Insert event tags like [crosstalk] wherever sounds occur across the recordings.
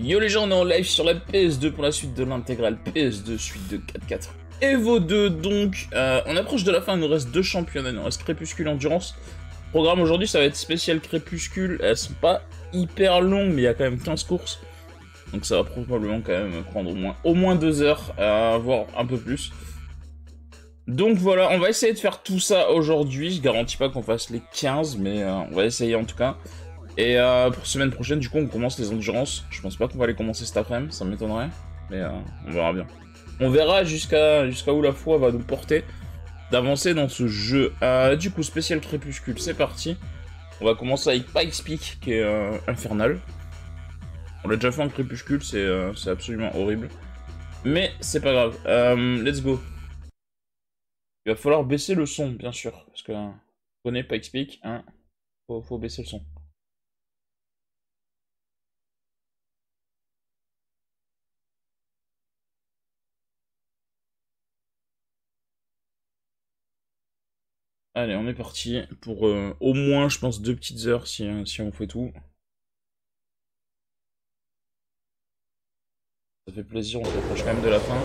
Yo les gens, on est en live sur la PS2 pour la suite de l'intégrale PS2 suite de 4-4. Evo 2 donc, euh, on approche de la fin, il nous reste deux championnats, il nous reste Crépuscule Endurance. Programme aujourd'hui, ça va être spécial Crépuscule, elles sont pas hyper longues, mais il y a quand même 15 courses. Donc ça va probablement quand même prendre au moins, au 2 heures, euh, voire un peu plus. Donc voilà, on va essayer de faire tout ça aujourd'hui, je garantis pas qu'on fasse les 15, mais euh, on va essayer en tout cas. Et euh, pour semaine prochaine, du coup, on commence les endurances. Je pense pas qu'on va les commencer cet après-midi, ça m'étonnerait. Mais euh, on verra bien. On verra jusqu'à jusqu'à où la foi va nous porter d'avancer dans ce jeu. Euh, du coup, spécial crépuscule, c'est parti. On va commencer avec Pike's Peak, qui est infernal. On l'a déjà fait en crépuscule, c'est absolument horrible. Mais c'est pas grave. Let's go. Il va falloir baisser le son, bien sûr. Parce que, connaissez Pike's Peak, hein. Faut baisser le son. Allez, on est parti pour euh, au moins, je pense, deux petites heures si, euh, si on fait tout. Ça fait plaisir, on s'approche quand même de la fin.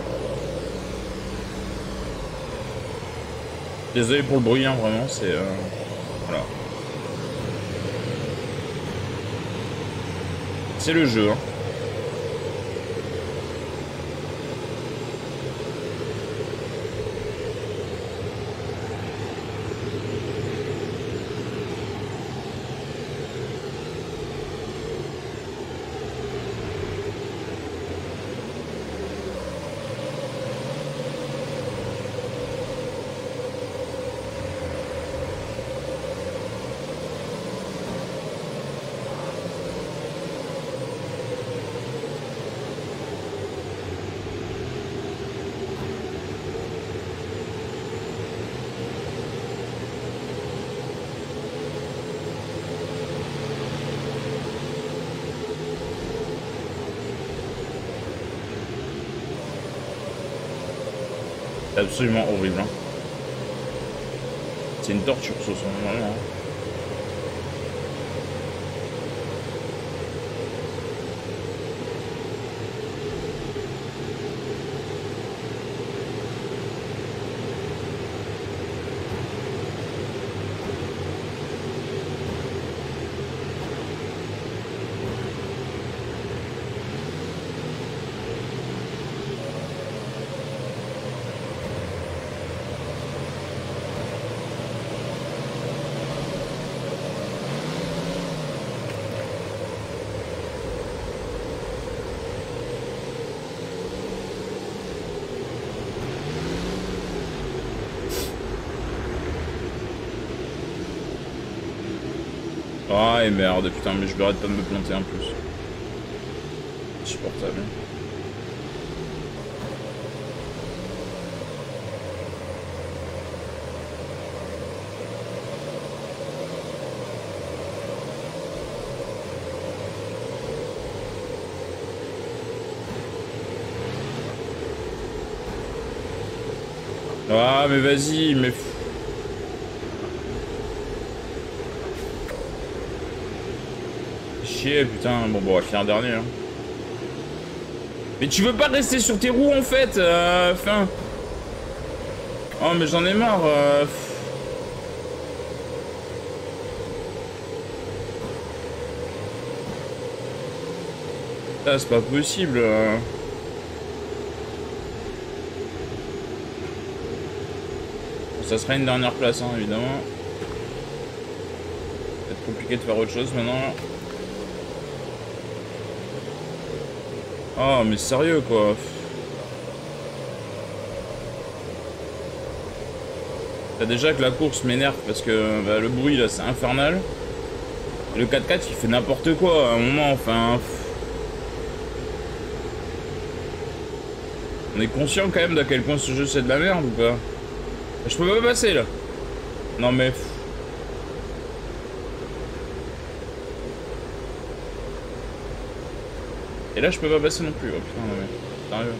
Désolé pour le bruit, hein, vraiment, c'est... euh, voilà. C'est le jeu, hein. C'est absolument horrible. hein. C'est une torture ce son, vraiment. hein. Ah et merde, putain, mais je vais arrêter pas de me planter en plus. Insupportable. Ah mais vas-y, mais... Putain. Bon, bon, on va finir dernier. hein. Mais tu veux pas rester sur tes roues en fait euh, Enfin. Oh, mais j'en ai marre. euh, Ah, c'est pas possible. euh. Ça sera une dernière place, hein, évidemment. Peut-être compliqué de faire autre chose maintenant. Oh, mais sérieux, quoi. T'as déjà que la course m'énerve parce que bah, le bruit, là, c'est infernal. Le 4x4, il fait n'importe quoi à un moment, enfin... On est conscient quand même d'à quel point ce jeu c'est de la merde ou pas? Je peux pas passer, là. Non, mais... là, je peux pas passer non plus. Oh putain, non mais. Sérieux.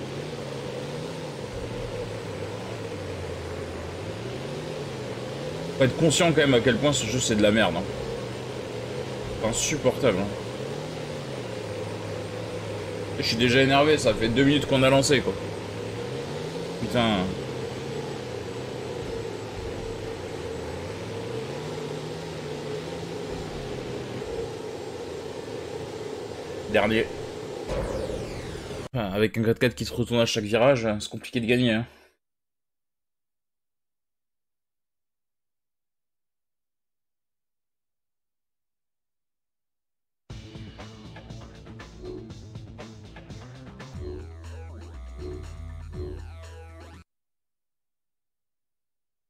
Faut être conscient quand même à quel point ce jeu c'est de la merde. Hein. Insupportable. Hein. Je suis déjà énervé, ça fait deux minutes qu'on a lancé, quoi. Putain. Dernier. Avec un 4x4 qui se retourne à chaque virage, c'est compliqué de gagner. Hein.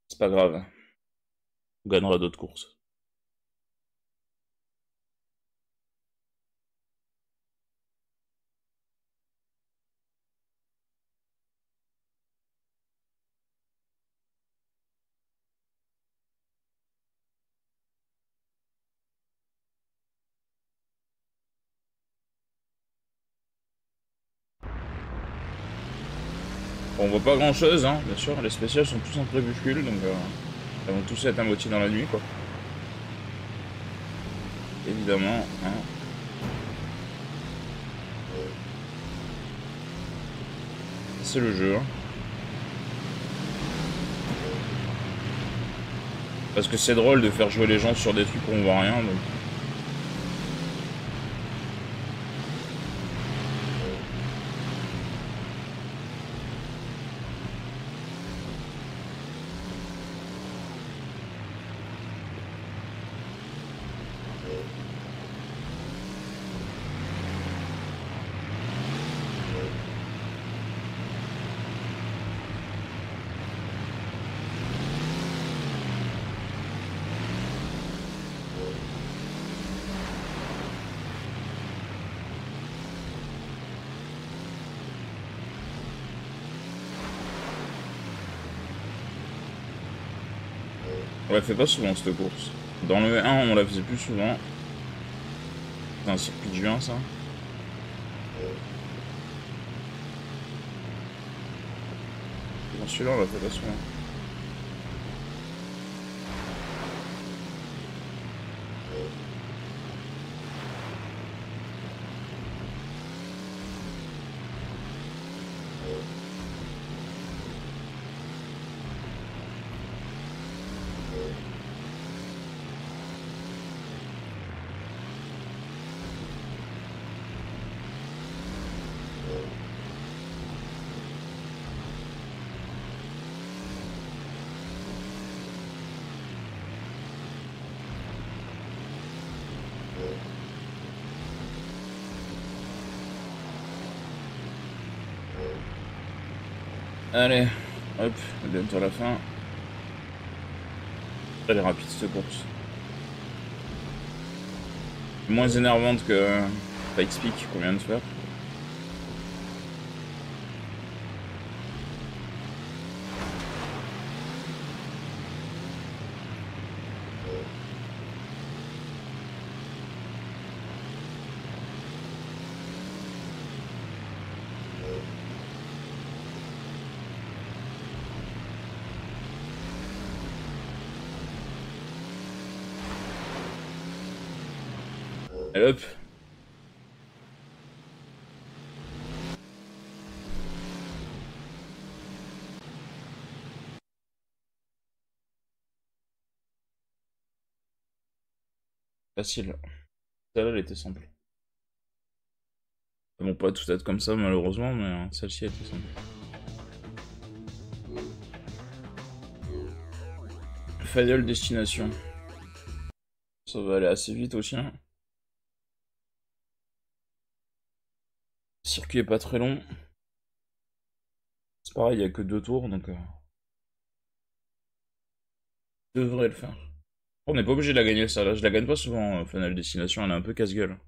C'est pas grave. On gagnera d'autres courses. Pas grand chose, hein, bien sûr. Les spéciales sont tous en crépuscule, donc euh, vont tous être à moitié dans la nuit, quoi. Évidemment, hein. C'est le jeu, hein. Parce que c'est drôle de faire jouer les gens sur des trucs où on voit rien, donc... On la fait pas souvent cette course. Dans le 1, on la faisait plus souvent. C'est un circuit de juin, ça. Dans celui-là, on la fait pas souvent. Allez, hop, bientôt à la fin. Elle est rapide cette course. Moins énervante que Pikes Peak qu'on vient de faire. hop. Celle-là, elle était simple. Bon, pas tout être comme ça, malheureusement, mais hein, celle-ci, elle était simple. Final Destination. Ça va aller assez vite aussi. Hein. Circuit est pas très long. C'est pareil, il n'y a que deux tours, donc... Euh... devrait le faire. On n'est pas obligé de la gagner, ça. Là, je la gagne pas souvent, euh, Final Destination. Elle est un peu casse-gueule.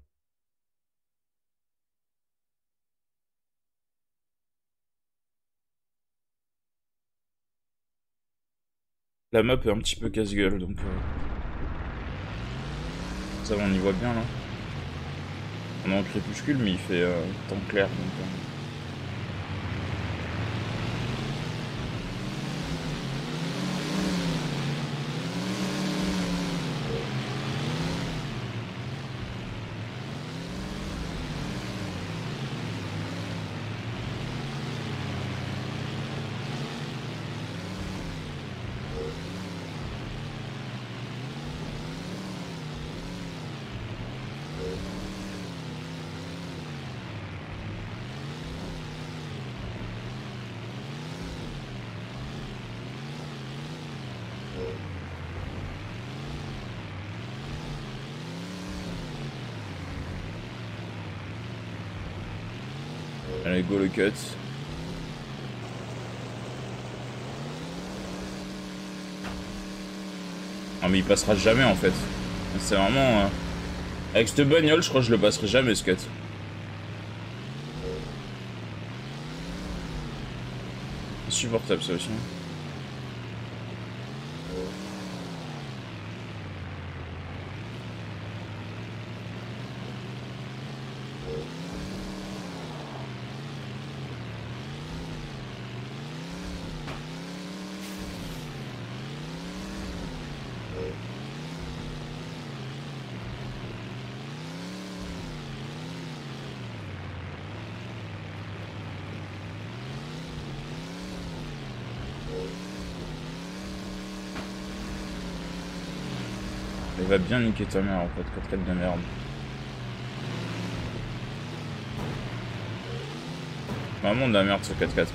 La map est un petit peu casse-gueule, donc... Euh... Ça on y voit bien, là. On est en crépuscule, mais il fait euh, temps clair. Donc, euh. Allez, le cut. Ah mais il passera jamais en fait. C'est vraiment... Euh, avec cette bagnole, je crois que je le passerai jamais ce cut. Insupportable ça aussi. Va bien niquer ta mère en fait, 4 4 de merde. Vraiment de la merde ce 4-4. Hein.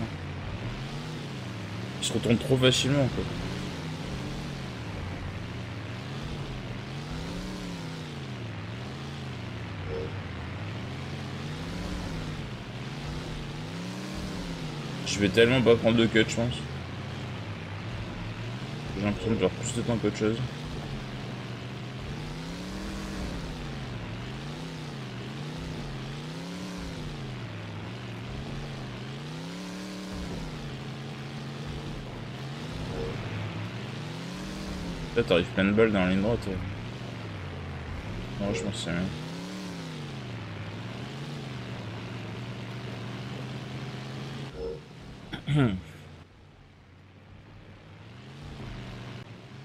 Il se retourne trop facilement quoi. Je vais tellement pas prendre de cut je pense. J'ai l'impression de faire plus de temps qu'autre chose. Là, t'arrives plein de balles dans la ligne droite. Non, je pense que c'est [clears throat]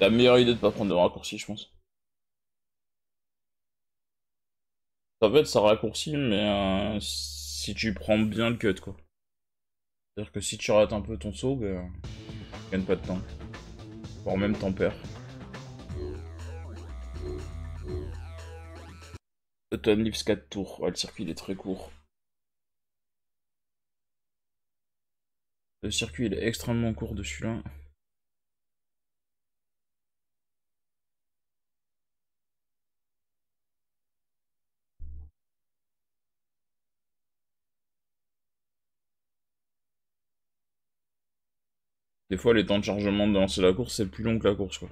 La meilleure idée de pas prendre de raccourci, je pense. En fait, ça raccourcit, mais euh, si tu prends bien le cut, quoi. C'est-à-dire que si tu rates un peu ton saut, ben, tu gagnes pas de temps. Voire même t'en perds. Autumn Leaves 4 tours. le circuit il est très court. Le circuit il est extrêmement court de celui-là. Des fois, les temps de chargement de lancer la course, c'est plus long que la course, quoi.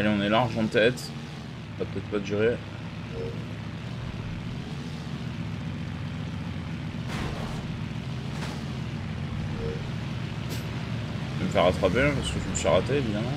Allez, on est large en tête. Ça va peut-être pas durer. Je vais me faire rattraper parce que je me suis raté évidemment.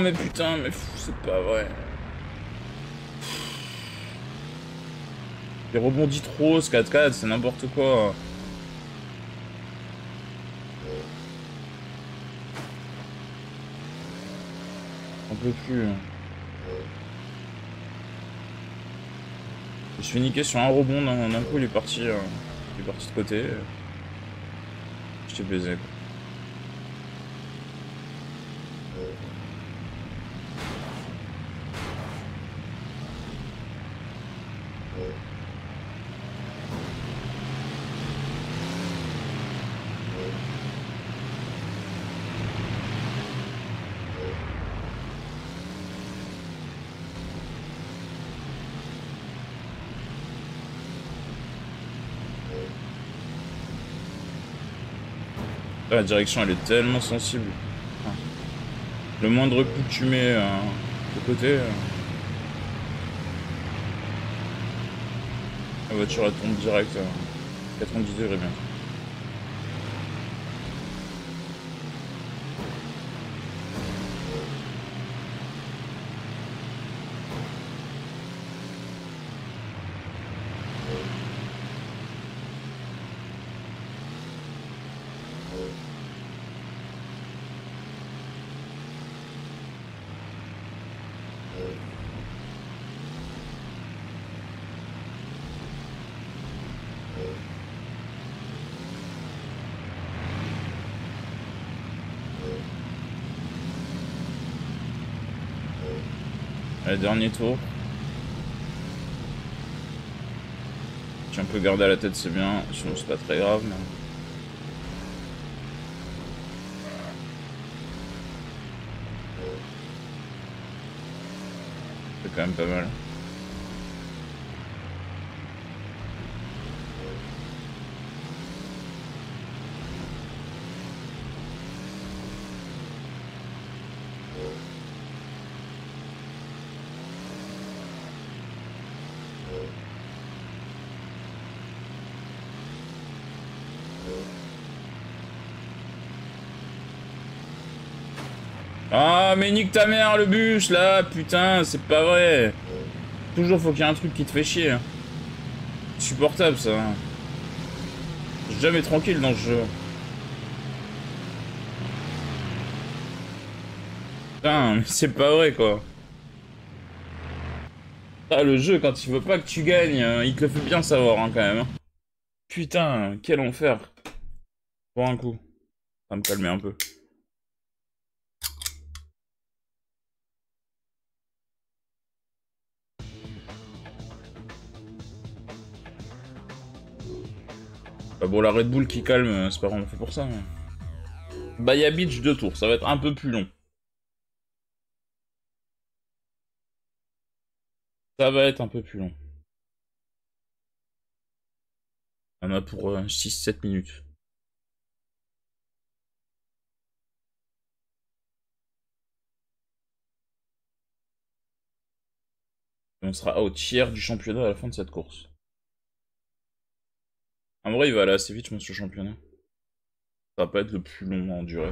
Mais putain, mais c'est pas vrai. Il rebondit trop, ce 4x4, c'est n'importe quoi. On peut plus. Je suis niqué sur un rebond d'un coup, il est parti, euh, il est parti de côté. Je t'ai baisé quoi. La direction, elle est tellement sensible. Le moindre coup que tu mets euh, de côté... Euh, la voiture, elle tombe direct à 90 degrés bien. Dernier tour. J'ai un peu gardé à la tête, c'est bien. Sinon, c'est pas très grave. C'est quand même pas mal. Ah, nique ta mère, le bus, là, putain, c'est pas vrai. Toujours faut qu'il y ait un truc qui te fait chier. Hein. Supportable, ça. Jamais tranquille dans ce jeu. Putain, mais c'est pas vrai, quoi. Ah, le jeu, quand il veut pas que tu gagnes, euh, il te le fait bien savoir, hein, quand même. Hein. Putain, quel enfer. Pour un coup. Ça me calmer un peu. La Red Bull qui calme, euh, c'est pas vraiment fait pour ça. Mais... Deux tours, ça va être un peu plus long. Ça va être un peu plus long. On a pour 6-7 euh, minutes. on sera au tiers du championnat à la fin de cette course. En vrai, il va aller assez vite, je pense, le championnat. Ça va pas être le plus long en durée.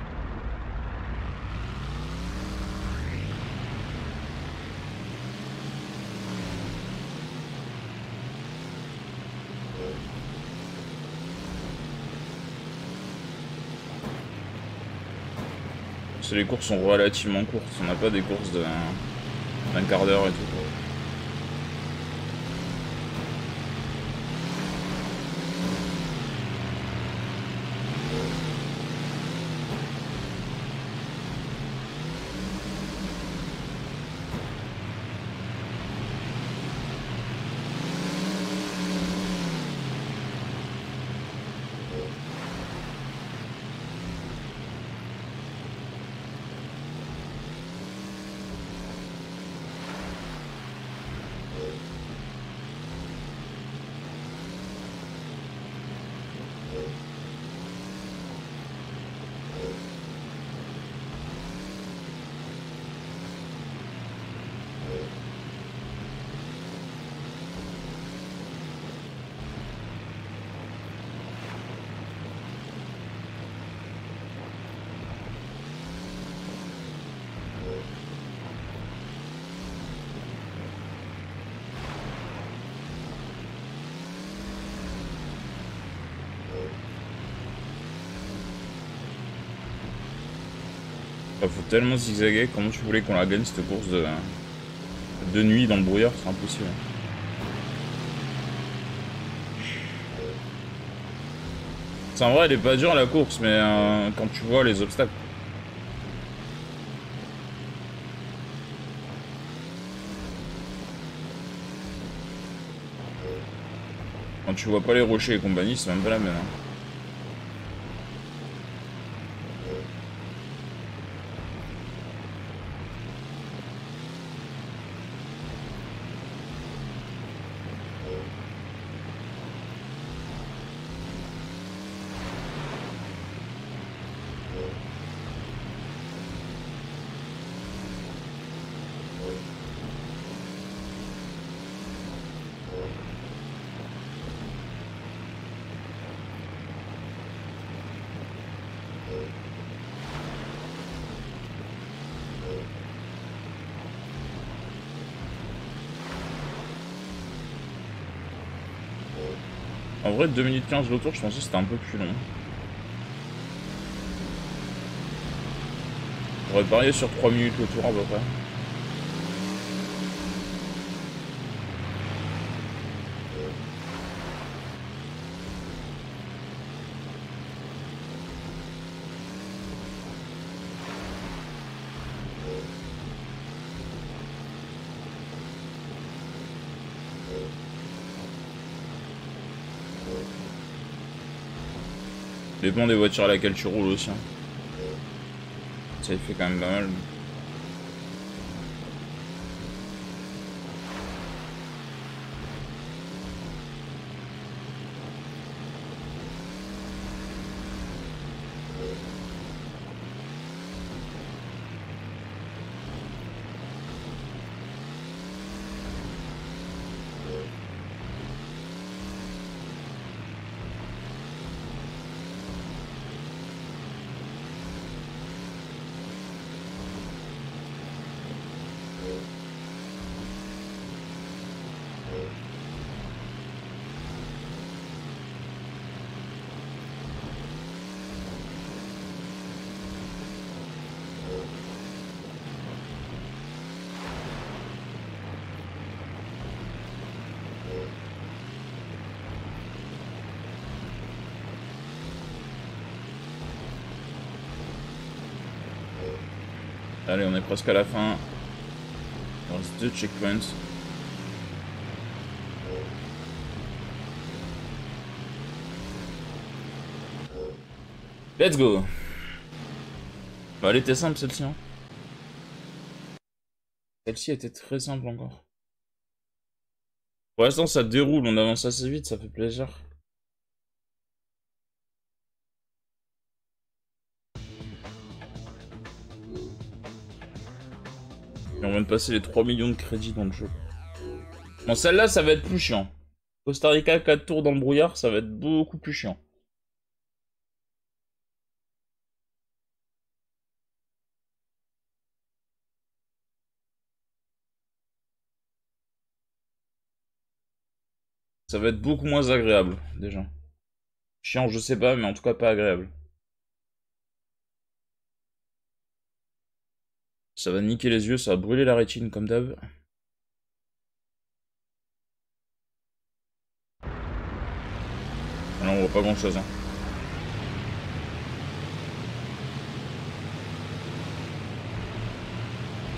les courses sont relativement courtes, on n'a pas des courses d'un quart d'heure et tout. faut tellement zigzaguer. Comment tu voulais qu'on la gagne cette course de, de nuit dans le brouillard C'est impossible. C'est en vrai, elle est pas dure la course, mais euh, quand tu vois les obstacles. Quand tu vois pas les rochers et compagnie, c'est même pas la même. Hein. Vrai, 2 minutes 15 le tour, je pensais que c'était un peu plus long. J'aurais parié sur 3 minutes le tour à peu près. Des voitures à laquelle tu roules aussi. Hein. Ça fait quand même pas mal. Allez, on est presque à la fin. Il reste deux checkpoints. Let's go bah, Elle était simple celle-ci. Hein. Celle-ci était très simple encore. Pour l'instant ça déroule, on avance assez vite, ça fait plaisir. De passer les 3 millions de crédits dans le jeu. Bon, celle-là, ça va être plus chiant. Costa Rica, 4 tours dans le brouillard, ça va être beaucoup plus chiant. Ça va être beaucoup moins agréable, déjà. Chiant, je sais pas, mais en tout cas pas agréable. Ça va niquer les yeux, ça va brûler la rétine comme d'hab. Non, on voit pas grand chose. Hein.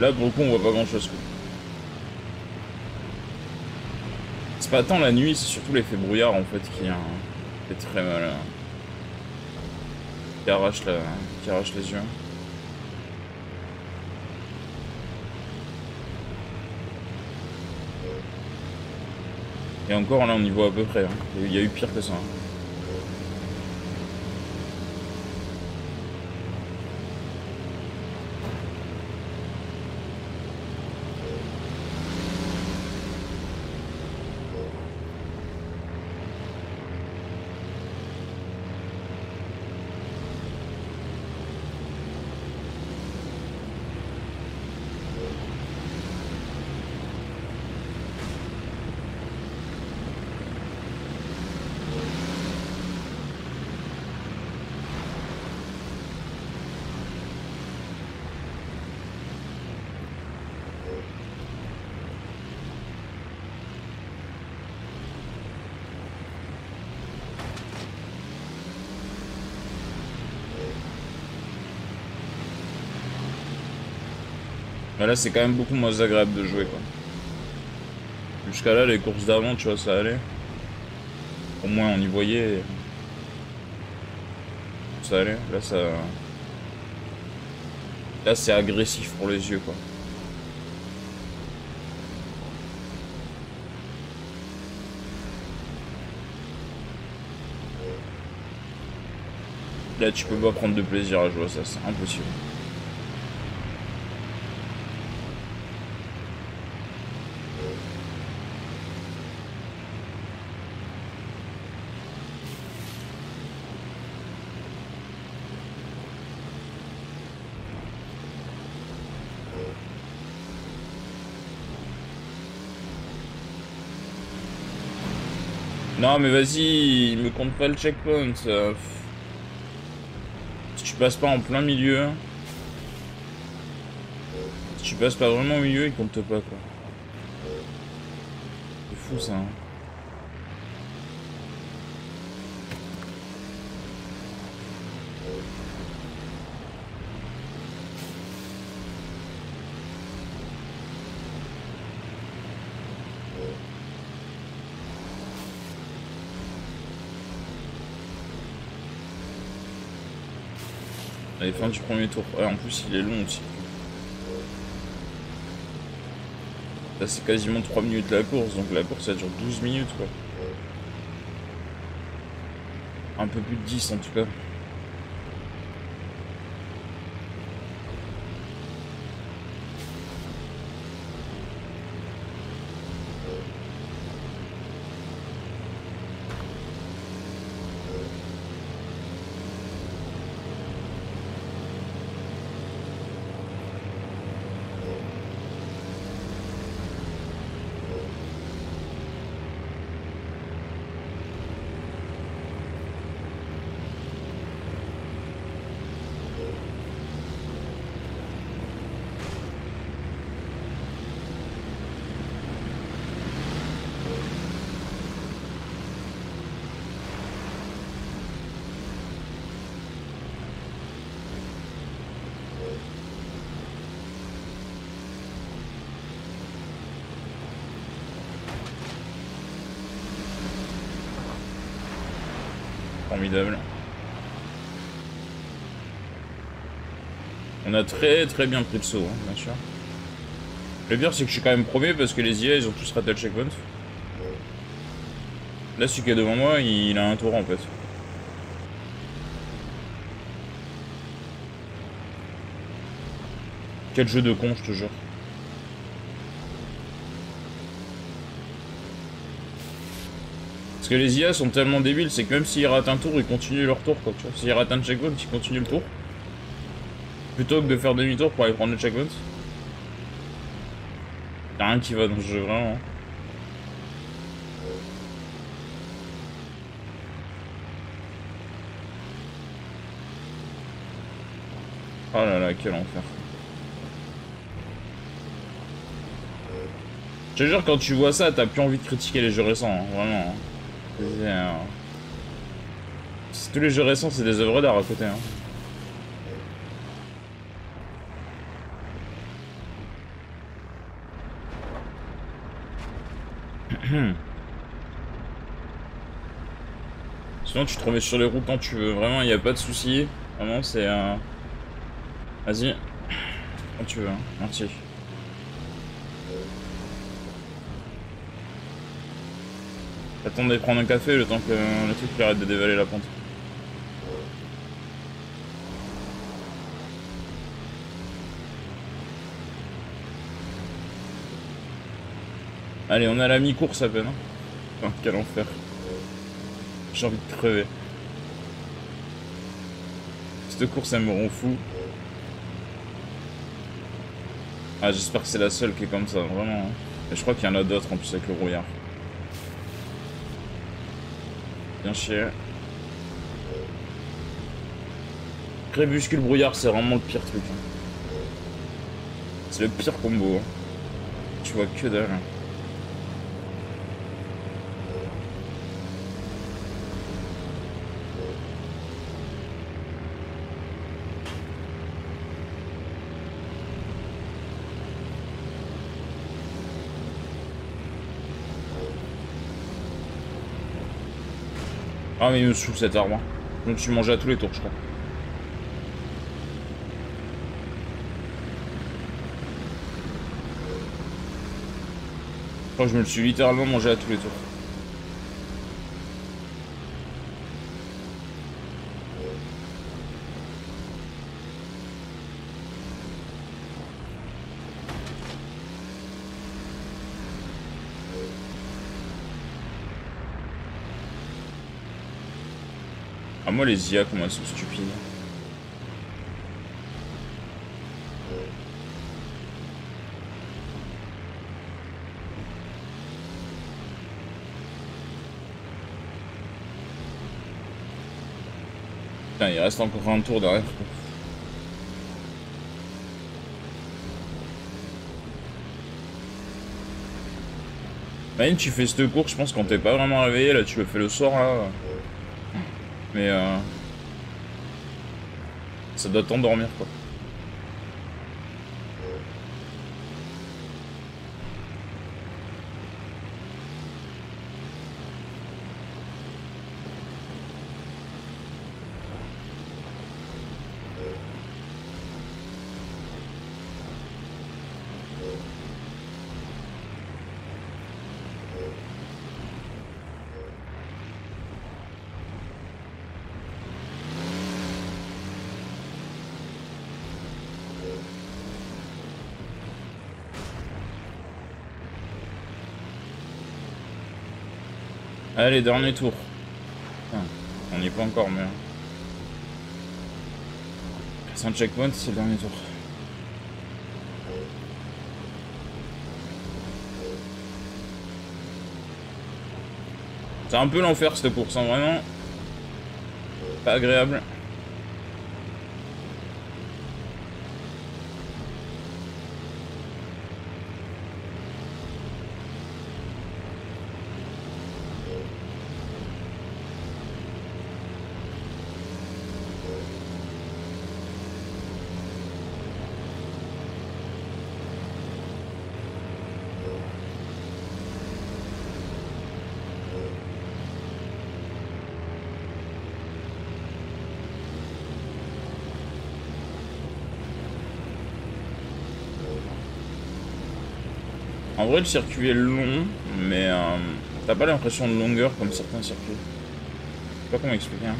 Là, pour coup, on voit pas grand chose. C'est pas tant la nuit, c'est surtout l'effet brouillard en fait qui fait très mal. Hein. Qui arrache, la... qui arrache les yeux. Et encore là on y voit à peu près. Hein. Il y a eu pire que ça. Hein. Là, c'est quand même beaucoup moins agréable de jouer, quoi. Jusqu'à là, les courses d'avant, tu vois, ça allait. Au moins, on y voyait. Ça allait. Là, ça... Là, c'est agressif pour les yeux, quoi. Là, tu peux pas prendre de plaisir à jouer ça, c'est impossible. Mais vas-y, il me compte pas le checkpoint. Si tu passes pas en plein milieu... Si tu passes pas vraiment au milieu, il compte pas quoi. C'est fou ça. Hein. Allez, fin du premier tour. Ouais, en plus, il est long aussi. Là, c'est quasiment 3 minutes la course, donc la course, ça dure 12 minutes, quoi. Un peu plus de 10, en tout cas. On a très très bien pris le saut, hein, bien sûr. Le pire, c'est que je suis quand même premier parce que les IA, ils ont tous raté le checkpoint. Là, celui qui est devant moi, il a un tour en fait. Quel jeu de con, je te jure. Parce que les IA sont tellement débiles, c'est que même s'ils ratent un tour, ils continuent leur tour, quoi, tu vois. S'ils ratent un checkpoint, ils continuent le tour. Plutôt que de faire demi-tour pour aller prendre le checkpoint. Y'a rien qui va dans ce jeu, vraiment. Oh là là, quel enfer. Je te jure, quand tu vois ça, t'as plus envie de critiquer les jeux récents, hein, vraiment. Hein. Tous les jeux récents, c'est des œuvres d'art à côté. Hein. [clears throat] Sinon, tu te remets sur les routes quand tu veux. Vraiment, il n'y a pas de souci. Vraiment, c'est un... Vas-y. Quand tu veux. Hein. Merci. Attendez de prendre un café le temps que le truc arrête de dévaler la pente. Allez, on est à la mi-course à peine. Hein. quel enfer. J'ai envie de crever. Cette course, elle me rend fou. Ah, j'espère que c'est la seule qui est comme ça, vraiment. Hein. Et je crois qu'il y en a d'autres en plus avec le brouillard. Crépuscule brouillard, c'est vraiment le pire truc. Hein. C'est le pire combo. Hein. Tu vois que dalle. Ah mais il me saoule cet arbre. Hein. Je me suis mangé à tous les tours je crois. Je que je me le suis littéralement mangé à tous les tours. moi les IA, comment elles sont stupides. Il reste encore un tour derrière. Imagine, tu fais cette course, je pense, quand t'es pas vraiment réveillé, là, tu le fais le soir, là. Mais, euh... Ça doit t'endormir, quoi. Allez, dernier tour. on n'y est pas encore, mais... C'est un checkpoint, c'est le dernier tour. C'est un peu l'enfer cette course, hein, vraiment. Pas agréable. Vrai, le circuit est long, mais euh, t'as pas l'impression de longueur comme certains circuits. Je sais pas comment expliquer. Hein.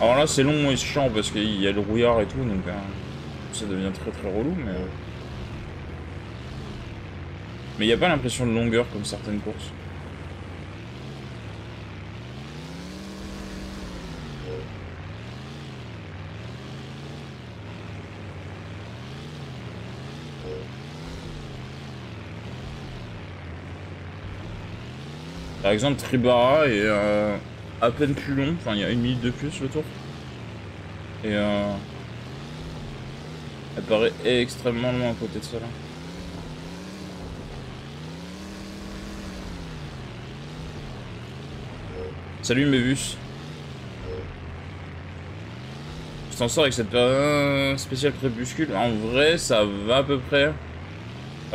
Alors là, c'est long et chiant parce qu'il y a le rouillard et tout, donc euh, ça devient très très relou, mais... Euh. Mais il n'y a pas l'impression de longueur comme certaines courses. Par exemple, Tribara est euh, à peine plus long, enfin il y a une minute de plus le tour. Et euh, elle paraît extrêmement loin à côté de ça là. Salut Mévus. Je t'en sors avec cette période spéciale crépuscule. En vrai, ça va à peu près.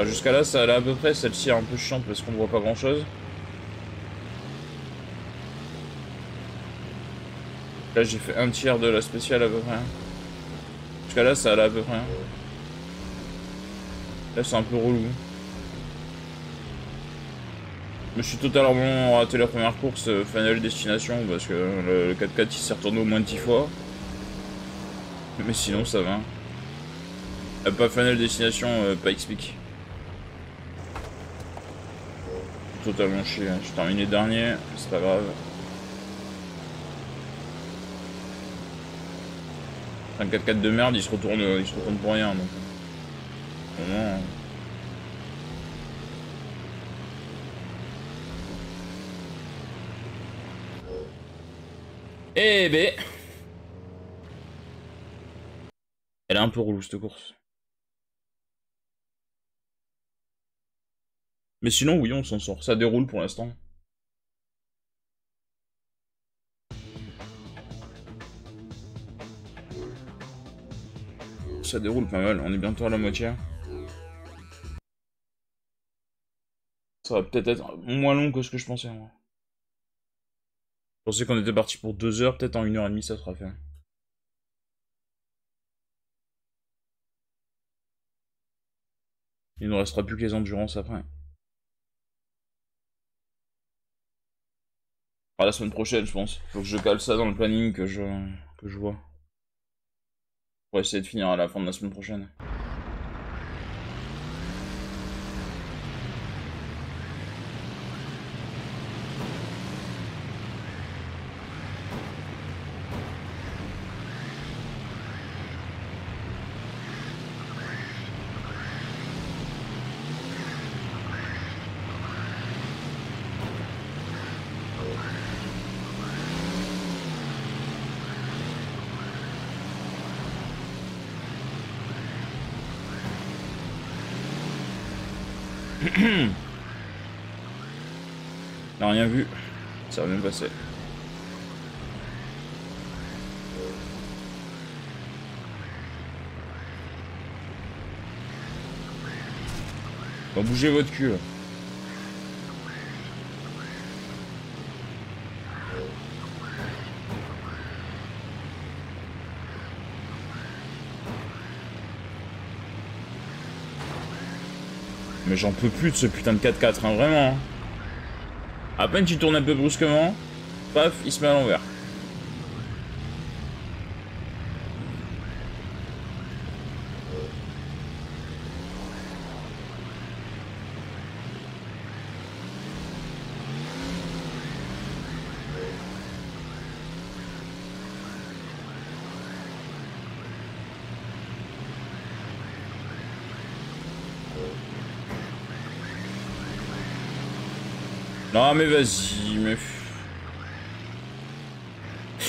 Jusqu'à là, ça allait à peu près. Celle-ci est un peu chiante parce qu'on voit pas grand chose. Là j'ai fait un tiers de la spéciale à peu près. Jusqu'à là ça allait à peu près. Là c'est un peu relou. Je suis totalement raté la première course euh, Final Destination parce que le 4x4 il s'est retourné au moins 10 fois. Mais sinon ça va. Euh, pas Final Destination, euh, pas X-Peak. Totalement chier, j'ai terminé dernier, c'est pas grave. Un 4x4 de merde, il se retourne, il se retourne pour rien. Donc. Vraiment... Eh ben... Elle est un peu relou cette course. Mais sinon, oui, on s'en sort. Ça déroule pour l'instant. Ça déroule pas mal, on est bientôt à la moitié. Ça va peut-être être moins long que ce que je pensais. Je pensais qu'on était parti pour deux heures, peut-être en une heure et demie ça sera fait. Il ne restera plus que les endurances après. À la semaine prochaine, je pense. Faut que je cale ça dans le planning que je, que je vois. Pour essayer de finir à la fin de la semaine prochaine. Rien vu. Ça va même passer. Bon, bougez votre cul. Mais j'en peux plus de ce putain de 4x4, hein, vraiment. À peine tu tournes un peu brusquement, paf, il se met à l'envers. Non mais vas-y, mais... Je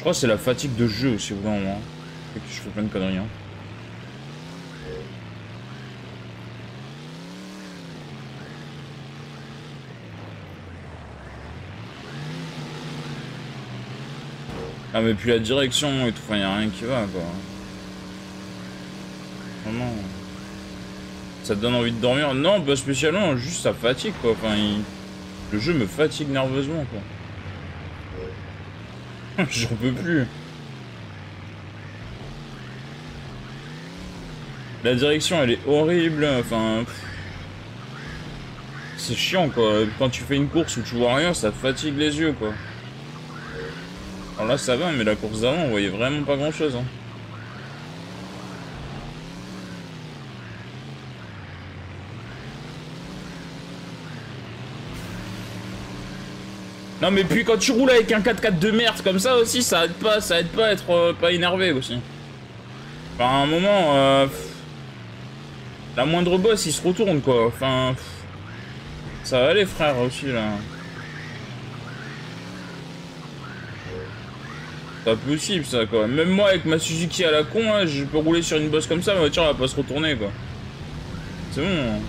crois que c'est la fatigue de jeu aussi, au bout d'un moment. je fais plein de conneries. Ah mais puis la direction et tout, enfin y a rien qui va quoi. Ça te donne envie de dormir? Non, pas spécialement, juste ça fatigue quoi. Enfin, le jeu me fatigue nerveusement quoi. [laughs] J'en peux plus. La direction elle est horrible, enfin... C'est chiant quoi, quand tu fais une course où tu vois rien, ça fatigue les yeux quoi. Alors là ça va, mais la course d'avant on voyait vraiment pas grand chose. Hein. Non mais puis quand tu roules avec un 4x4 de merde comme ça aussi, ça aide pas, ça aide pas à être euh, pas énervé aussi. Enfin, à un moment, euh, la moindre bosse, il se retourne quoi. Enfin, ça va aller frère aussi là. Pas possible ça quoi. Même moi avec ma Suzuki à la con, je peux rouler sur une bosse comme ça, ma voiture elle va pas se retourner quoi. C'est bon. Hein.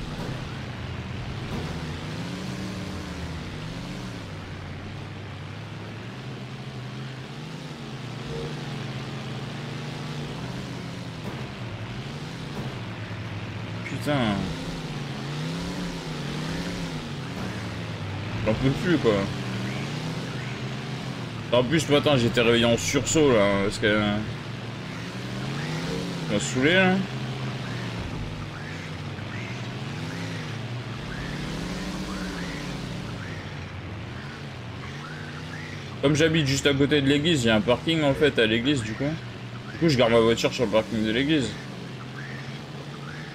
J'en plus quoi. En plus ce matin j'étais réveillé en sursaut là, parce que... Ça m'a saoulé là. Comme j'habite juste à côté de l'église, il y a un parking en fait à l'église du coup. Du coup je garde ma voiture sur le parking de l'église.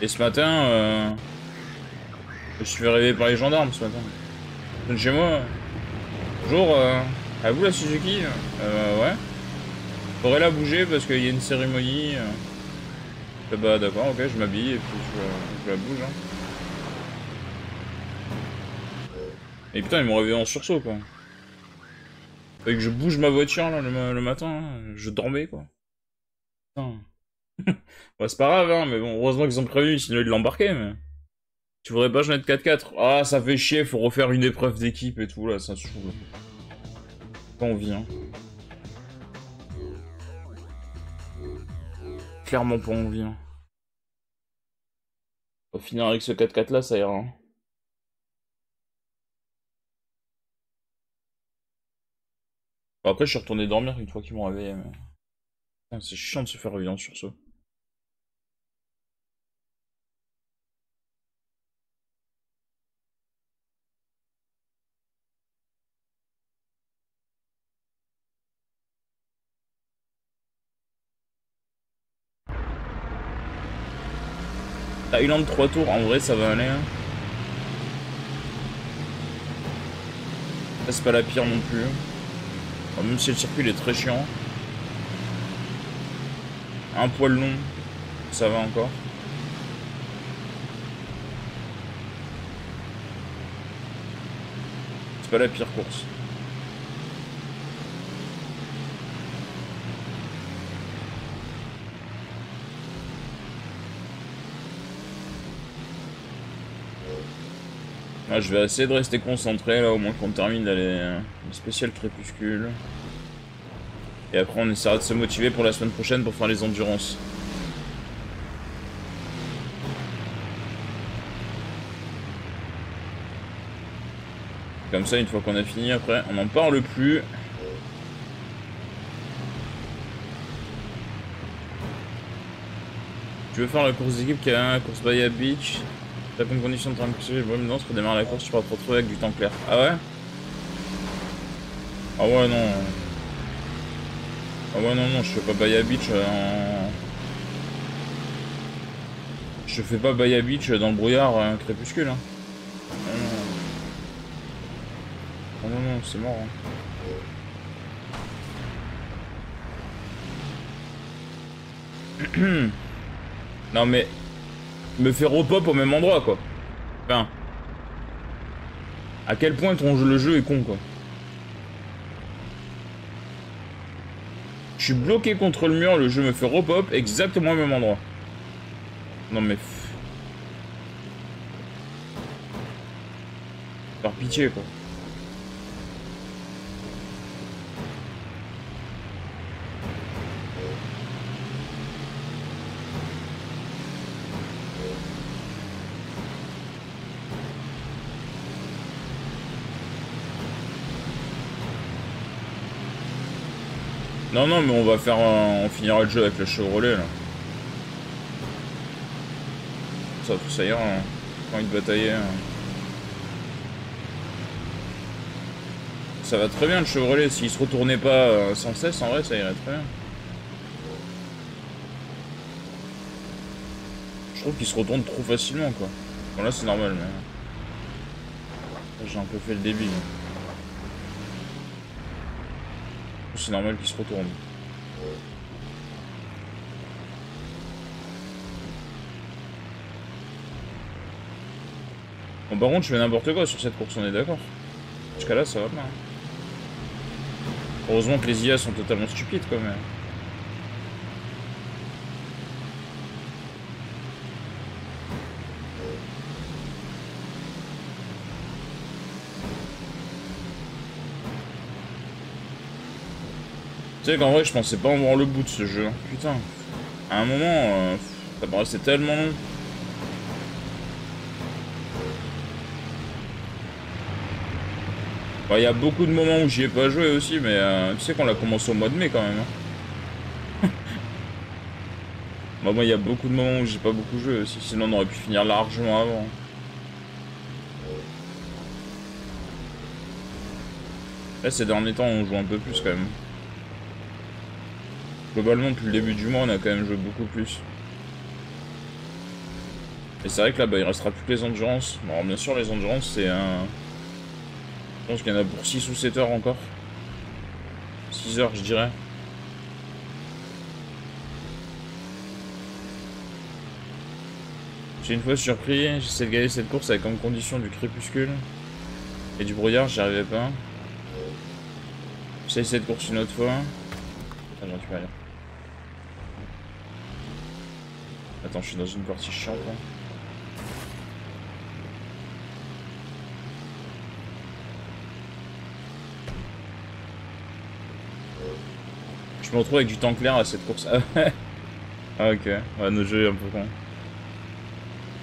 Et ce matin, euh, je suis fait réveiller par les gendarmes ce matin. Chez moi. Bonjour, euh, à vous la Suzuki euh, Ouais. Faudrait la bouger parce qu'il y a une cérémonie. Euh. Bah d'accord, ok, je m'habille et puis je, la bouge. Hein. Et putain, ils m'ont réveillé en sursaut quoi. Fallait que je bouge ma voiture là le, matin, hein. je dormais quoi. Putain. [laughs] bah, c'est pas grave, hein, mais bon, heureusement qu'ils ont prévu, sinon ils l'embarquaient, mais... Tu voudrais pas jouer de 4-4 Ah, ça fait chier, faut refaire une épreuve d'équipe et tout, là, ça se trouve. Pas envie, hein. Clairement pas envie, hein. Va finir avec ce 4-4 là, ça ira, hein. après, je suis retourné dormir une fois qu'ils m'ont réveillé, mais... C'est chiant de se faire réveiller sur ça. Thaïlande 3 tours, en vrai ça va aller. Hein. C'est pas la pire non plus. même si le circuit est très chiant. Un poil long, ça va encore. C'est pas la pire course. Ah, je vais essayer de rester concentré là, au moins qu'on termine les, les spéciales crépuscules. Et après on essaiera de se motiver pour la semaine prochaine pour faire les endurances. Comme ça, une fois qu'on a fini, après, on n'en parle plus. Tu veux faire la course d'équipe qui a la course Bahia Beach? T'as une condition de train de bonne danse pour démarrer la course, tu pourras te retrouver avec du temps clair. Ah ouais? Ah ouais, non. Ah ouais, non, non, je fais pas Bahia Beach euh, en... Je fais pas Bahia Beach dans le brouillard euh, crépuscule. Hein. Non, non, non, c'est mort. Hein. [clears throat] non mais me fait repop au même endroit, quoi. Enfin... À quel point ton jeu, le jeu est con, quoi. Je suis bloqué contre le mur, le jeu me fait repop exactement au même endroit. Non mais... Par pitié, quoi. Non, non, mais on va faire... On finira le jeu avec le Chevrolet, là. Ça, ça ira, hein. Pas envie de batailler. Hein. Ça va très bien, le Chevrolet. S'il se retournait pas euh, sans cesse, en vrai, ça irait très bien. Je trouve qu'il se retourne trop facilement, quoi. Bon, là, c'est normal, mais... J'ai un peu fait le débile. C'est normal qu'il se retourne. Bon, par contre, je fais n'importe quoi sur cette course, on est d'accord. Jusqu'à là, ça va pas. Heureusement que les IA sont totalement stupides, quand même. Tu sais qu'en vrai, je pensais pas en voir le bout de ce jeu. Putain. À un moment, euh, ça paraissait tellement long. Il y a beaucoup de moments où j'y ai pas joué aussi, mais euh, tu sais qu'on l'a commencé au mois de mai quand même. Hein. [laughs] moi, il y a beaucoup de moments où j'ai pas beaucoup joué aussi, sinon on aurait pu finir largement avant. Là, ces derniers temps, on joue un peu plus quand même. Globalement, depuis le début du mois, on a quand même joué beaucoup plus. Et c'est vrai que là, bah, il restera plus que les endurances. Bon, bien sûr, les endurances, c'est un... Je pense qu'il y en a pour 6 ou 7 heures encore. 6 heures, je dirais. J'ai une fois surpris, j'essaie de gagner cette course avec comme condition du crépuscule et du brouillard, j'y arrivais pas. J'essaie cette course une autre fois aller. Attends, je suis dans une partie chiante. Je me retrouve avec du temps clair à cette course. [laughs] ah ok, ouais, notre jeu est un peu con.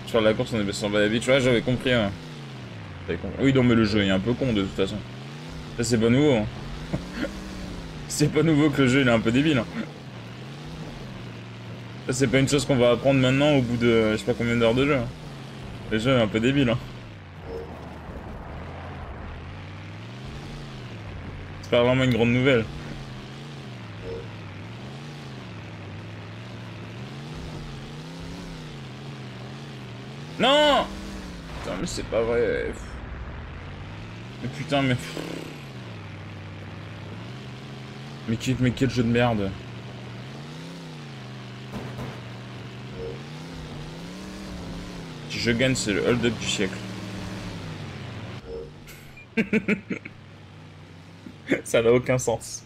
Sur la course on est baissé en bas tu vois, j'avais compris, hein. compris. Oui, non mais le jeu est un peu con de toute façon. Ça c'est pas nouveau. Hein. [laughs] c'est pas nouveau que le jeu il est un peu débile. Hein. C'est pas une chose qu'on va apprendre maintenant au bout de je sais pas combien d'heures de jeu. Hein. Le jeu est un peu débile. Hein. C'est pas vraiment une grande nouvelle. Non Putain mais c'est pas vrai. Mais putain mais... Mais, mais quel jeu de merde. Je gagne, c'est le hold-up du siècle. [laughs] Ça n'a aucun sens.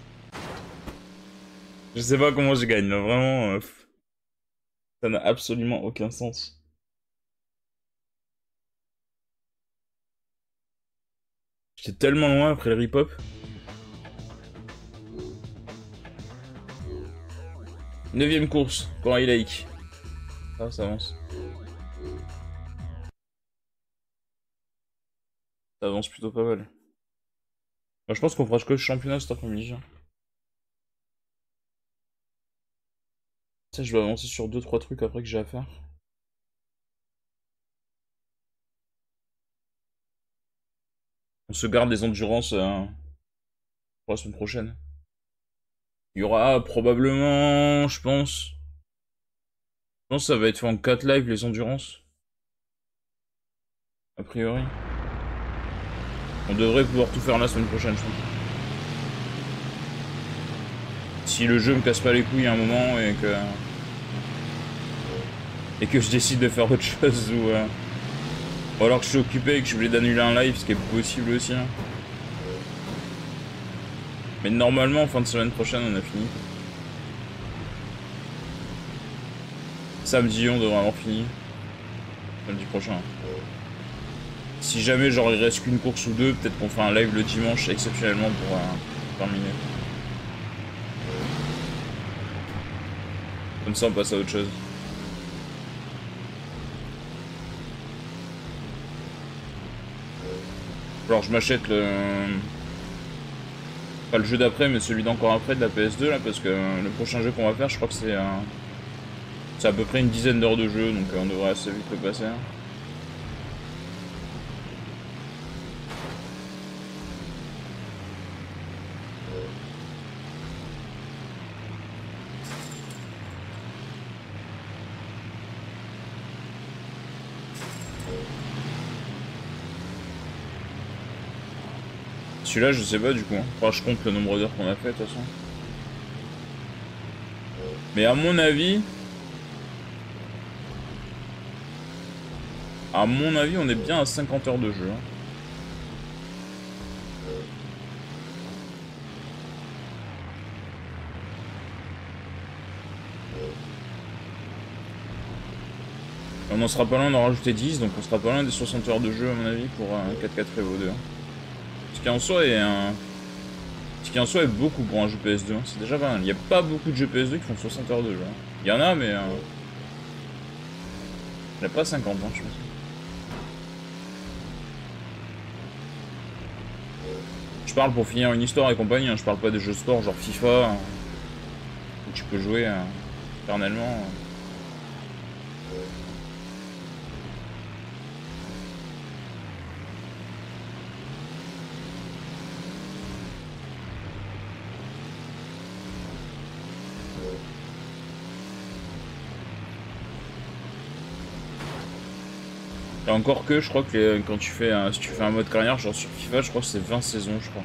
Je sais pas comment je gagne, vraiment. Euh, ça n'a absolument aucun sens. J'étais tellement loin après le rip-hop. Neuvième course, pour Lake. Ah, ça avance. Avance plutôt pas mal. Bah, je pense qu'on fera que le championnat cet après-midi. Hein. Ça, je vais avancer sur 2-3 trucs après que j'ai à faire. On se garde des endurances euh, pour la semaine prochaine. Il y aura probablement, je pense... Je pense que ça va être fait en 4 lives les endurances. A priori. On devrait pouvoir tout faire la semaine prochaine, je pense. Si le jeu me casse pas les couilles à un moment et que... Et que je décide de faire autre chose ou... Euh, ou alors que je suis occupé et que je voulais d'annuler un live, ce qui est possible aussi. Hein. Mais normalement, fin de semaine prochaine, on a fini. Samedi, on devrait avoir fini. Samedi prochain. Si jamais genre il reste qu'une course ou deux, peut-être qu'on fera un live le dimanche exceptionnellement pour euh, terminer. Comme ça on passe à autre chose. Genre je m'achète le... Pas le jeu d'après mais celui d'encore après de la PS2 là parce que le prochain jeu qu'on va faire je crois que c'est... C'est à peu près une dizaine d'heures de jeu donc on devrait assez vite le passer. Hein. Celui-là, je sais pas du coup. Je compte le nombre d'heures qu'on a fait de toute façon. Mais à mon avis... À mon avis, on est bien à 50 heures de jeu. Hein. On en sera pas loin d'en rajouter 10, donc on sera pas loin des 60 heures de jeu à mon avis pour un 4-4 Evo 2 qui en soi est un... Ce qui en soi est beaucoup pour un jeu PS2, hein. c'est déjà pas mal. Il n'y a pas beaucoup de jeux PS2 qui font 60 heures de jeu. Hein. Il y en a, mais... Euh... Il n'y a pas 50, hein, je pense. Je parle pour finir une histoire et compagnie, je parle pas des jeux sport genre FIFA, où tu peux jouer éternellement. Encore que, je crois que quand tu fais un, si tu fais un mode carrière, genre sur FIFA, je crois que c'est 20 saisons, je crois.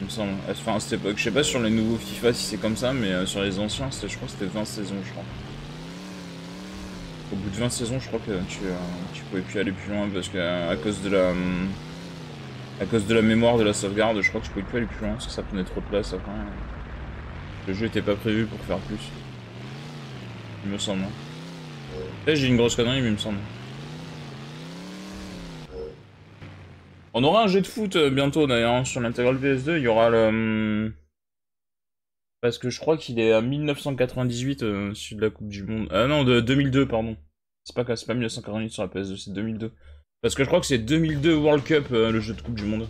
Il me semble. Enfin, à cette époque, je sais pas sur les nouveaux FIFA si c'est comme ça, mais euh, sur les anciens, je crois que c'était 20 saisons, je crois. Au bout de 20 saisons, je crois que tu, euh, pouvais plus aller plus loin parce que cause de la à cause de la mémoire de la sauvegarde, je crois que je pouvais plus aller plus loin parce que ça prenait trop de place après. Le jeu était pas prévu pour faire plus. Il me semble. Hein j'ai une grosse connerie, il me semble. On aura un jeu de foot euh, bientôt d'ailleurs hein, sur l'intégrale PS2. Il y aura le. Hum, parce que je crois qu'il est à 1998 euh, celui de la Coupe du Monde. Ah non, de 2002, pardon. C'est pas, pas 1948 sur la PS2, c'est 2002. Parce que je crois que c'est 2002 World Cup euh, le jeu de Coupe du Monde.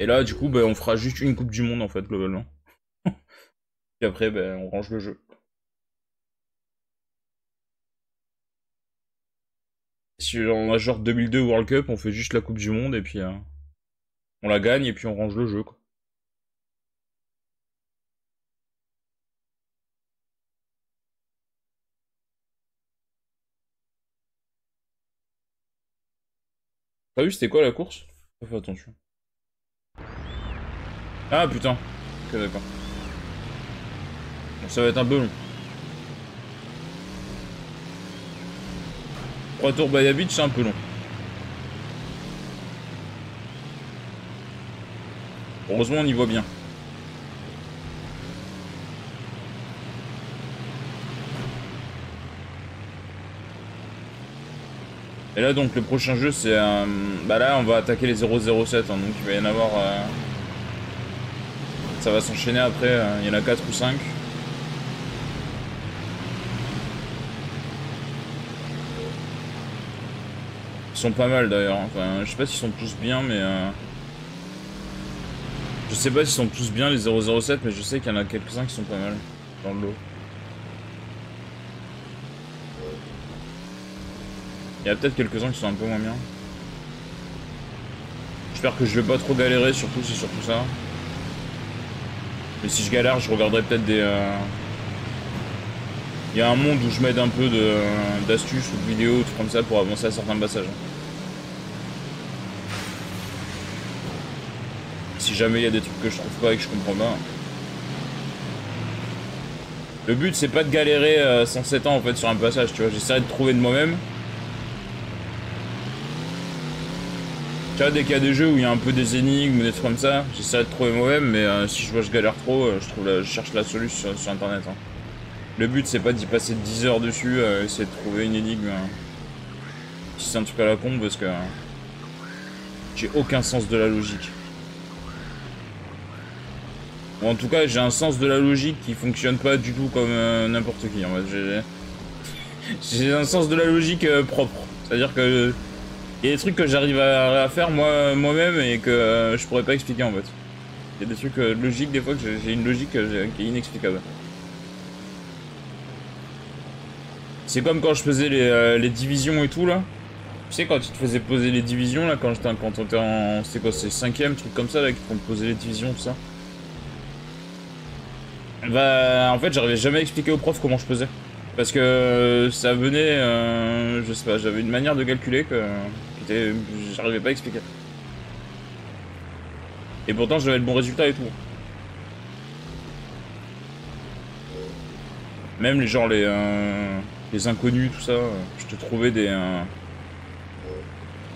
Et là, du coup, bah, on fera juste une Coupe du Monde en fait, globalement. Et après, ben, on range le jeu. Si on a genre 2002 World Cup, on fait juste la Coupe du Monde et puis euh, on la gagne et puis on range le jeu quoi. T'as vu c'était quoi la course? Attention. Ah putain. Ok d'accord. Ça va être un peu long. 3 tours Beach, c'est un peu long. Heureusement, on y voit bien. Et là donc le prochain jeu c'est... Bah là on va attaquer les 007 hein, donc il va y en avoir... Euh, ça va s'enchaîner après, euh, il y en a 4 ou 5. Ils sont pas mal d'ailleurs, enfin je sais pas s'ils sont tous bien mais... Je sais pas s'ils sont tous bien les 007 mais je sais qu'il y en a quelques-uns qui sont pas mal dans le lot. Il y a peut-être quelques-uns qui sont un peu moins bien. J'espère que je vais pas trop galérer, surtout c'est surtout ça. Mais si je galère, je regarderai peut-être des... Euh, il y a un monde où je m'aide un peu d'astuces ou de vidéos, tout comme ça, pour avancer à certains passages. Si jamais il y a des trucs que je trouve pas et que je comprends pas. Le but c'est pas de galérer 107 euh, ans en fait sur un passage, tu vois, j'essaierai de trouver de moi-même. Tu vois, dès qu'il y a des jeux où il y a un peu des énigmes ou des trucs comme ça, j'essaie de trouver moi-même, mais euh, si je vois que je galère trop, euh, je, trouve je cherche la solution sur, internet. Hein. Le but c'est pas d'y passer 10 heures dessus, essayer de trouver une énigme. Hein. Si c'est un truc à la con, parce que j'ai aucun sens de la logique. Ou en tout cas, j'ai un sens de la logique qui fonctionne pas du tout comme n'importe qui. En fait. J'ai un sens de la logique propre. C'est-à-dire que il y a des trucs que j'arrive à, faire moi moi-même et que euh, je pourrais pas expliquer en fait. Il y a des trucs euh, logiques des fois que j'ai une logique euh, qui est inexplicable. C'est comme quand je faisais les, divisions et tout là. Tu sais quand tu te faisais poser les divisions là quand j'étais quand on était en c'était quoi c'est cinquième truc comme ça là qui font poser les divisions tout ça. Bah en fait j'arrivais jamais à expliquer au prof comment je faisais. Parce que ça venait, je sais pas, j'avais une manière de calculer que J'arrivais pas à expliquer. Et pourtant j'avais le bon résultat et tout. Même les gens, les, euh, les inconnus, tout ça, je te trouvais des... Euh,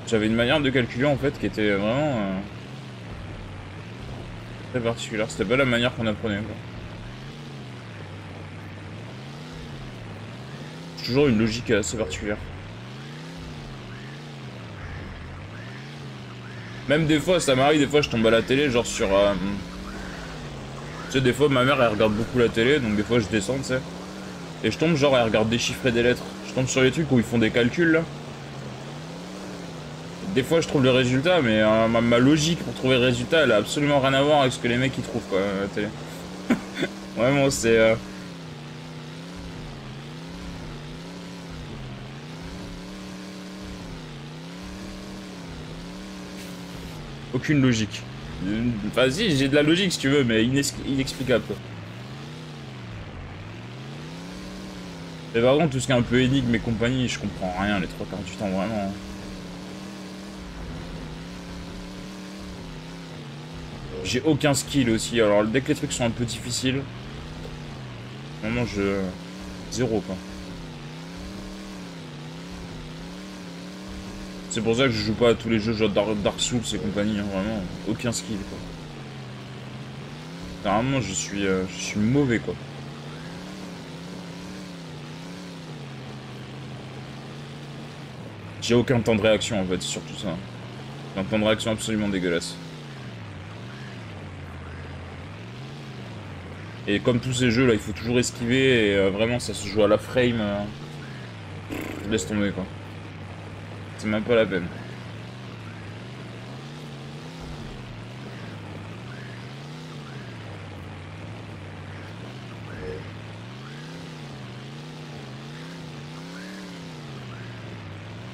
j'avais une manière de calculer en fait qui était vraiment... Euh, très particulière. C'était pas la manière qu'on apprenait quoi. Toujours une logique assez particulière. Même des fois, ça m'arrive, des fois je tombe à la télé, genre sur... Euh, tu sais, des fois ma mère elle regarde beaucoup la télé, donc des fois je descends, tu sais. Et je tombe genre elle regarde déchiffrer des lettres. Je tombe sur les trucs où ils font des calculs là. Des fois je trouve le résultat, mais euh, ma, logique pour trouver le résultat, elle a absolument rien à voir avec ce que les mecs ils trouvent quoi, à la télé. [laughs] Vraiment, c'est... Euh, Aucune logique. Vas-y, j'ai de la logique si tu veux, mais inexplicable. Et par contre, tout ce qui est un peu énigme et compagnie, je comprends rien les trois quarts du temps, vraiment. J'ai aucun skill aussi, alors dès que les trucs sont un peu difficiles, vraiment je... Zéro quoi. C'est pour ça que je joue pas à tous les jeux genre Dark Souls et compagnie, hein, vraiment, aucun skill quoi. Normalement je suis, euh, je suis mauvais quoi. J'ai aucun temps de réaction en fait, c'est surtout ça. un temps de réaction absolument dégueulasse. Et comme tous ces jeux là, il faut toujours esquiver et euh, vraiment ça se joue à la frame. Euh, laisse tomber quoi. C'est même pas la peine.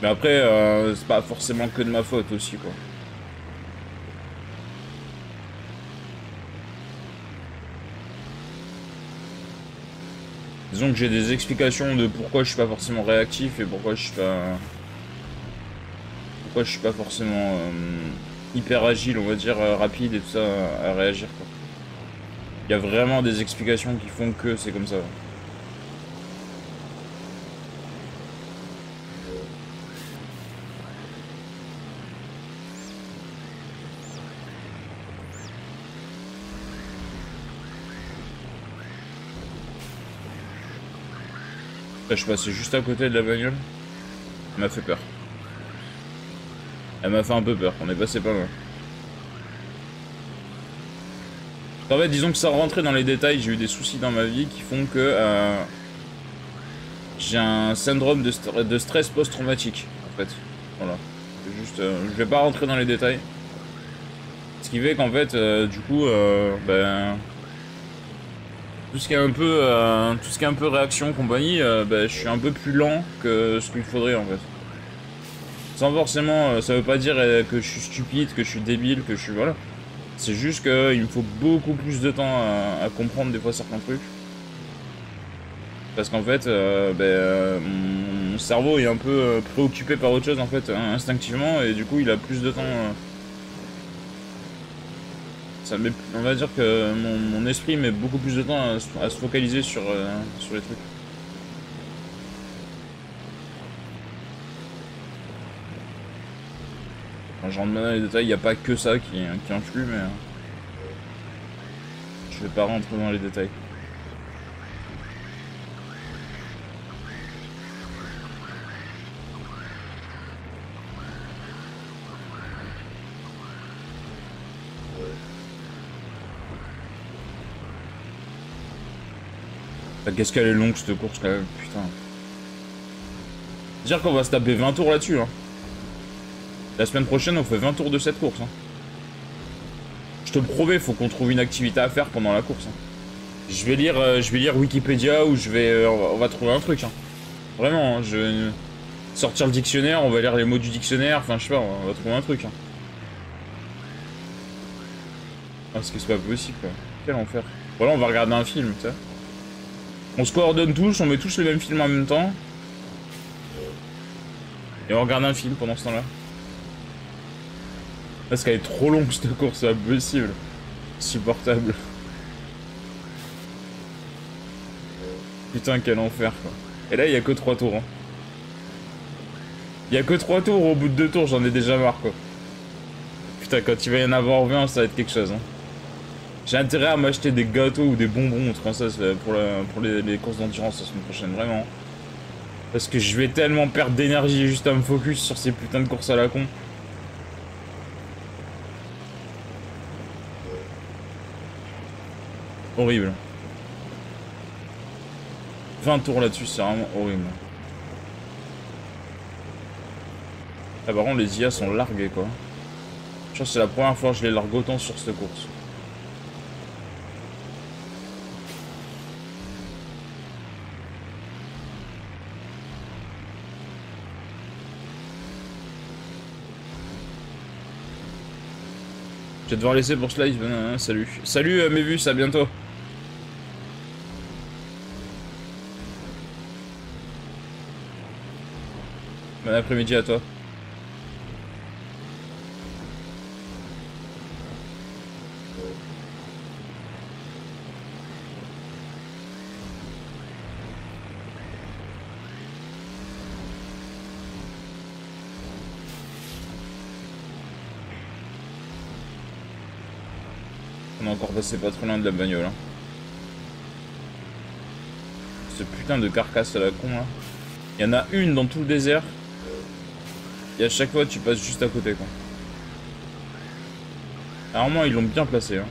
Mais après, euh, c'est pas forcément que de ma faute aussi, quoi. Disons que j'ai des explications de pourquoi je suis pas forcément réactif et pourquoi je suis pas je suis pas forcément euh, hyper agile, on va dire, euh, rapide et tout ça à réagir. Il y a vraiment des explications qui font que c'est comme ça. je passé juste à côté de la bagnole. Ça m'a fait peur. Elle m'a fait un peu peur, on est passé pas loin. En fait, disons que ça rentrait dans les détails, j'ai eu des soucis dans ma vie qui font que euh, j'ai un syndrome de, stress post-traumatique, en fait. Voilà. Juste, euh, je vais pas rentrer dans les détails. Ce qui fait qu'en fait, euh, du coup, euh, ben, tout ce qui est un peu, tout ce qui est un peu réaction compagnie, ben, je suis un peu plus lent que ce qu'il faudrait en fait. Sans forcément, ça veut pas dire que je suis stupide, que je suis débile, que je suis voilà. C'est juste qu'il me faut beaucoup plus de temps à, comprendre des fois certains trucs. Parce qu'en fait, ben, mon cerveau est un peu préoccupé par autre chose en fait instinctivement et du coup il a plus de temps on va dire que mon, esprit met beaucoup plus de temps à, se focaliser sur, euh, sur les trucs. Quand je rentre dans les détails, il n'y a pas que ça qui, qui influe, mais... Euh, je vais pas rentrer dans les détails. Qu'est-ce qu'elle est longue cette course quand même, putain. Dire qu'on va se taper 20 tours là-dessus. Hein. La semaine prochaine, on fait 20 tours de cette course. Hein. Je te promets, faut qu'on trouve une activité à faire pendant la course. Hein. Je vais lire, euh, je vais lire Wikipédia ou je vais, euh, on, va, trouver un truc. Vraiment, je vais sortir le dictionnaire, on va lire les mots du dictionnaire. Enfin, je sais pas, on va trouver un truc. Parce que c'est pas possible. Quoi. Quel enfer. Voilà, on va regarder un film. On se coordonne tous, on met tous le même film en même temps. Et on regarde un film pendant ce temps-là. Parce qu'elle est trop longue cette course, c'est impossible. Supportable. Putain, quel enfer quoi. Et là, il y a que 3 tours. Hein. Il y a que 3 tours, au bout de 2 tours, j'en ai déjà marre quoi. Putain, quand il va y en avoir 20, ça va être quelque chose. Hein. J'ai intérêt à m'acheter des gâteaux ou des bonbons pour, pour les, courses d'endurance la semaine prochaine, vraiment. Parce que je vais tellement perdre d'énergie juste à me focus sur ces putains de courses à la con. Horrible. 20 tours là-dessus, c'est vraiment horrible. Ah, par contre, les IA sont largués, quoi. Je pense que c'est la première fois que je les largue autant sur cette course. Je vais devoir laisser pour ce live. Hein, salut. Salut euh, mes vues, à bientôt. Bon après-midi à toi. encore passé pas trop loin de la bagnole. Hein. Ce putain de carcasse à la con. Il y en a une dans tout le désert. Et à chaque fois tu passes juste à côté quoi. Ils l'ont bien placé hein.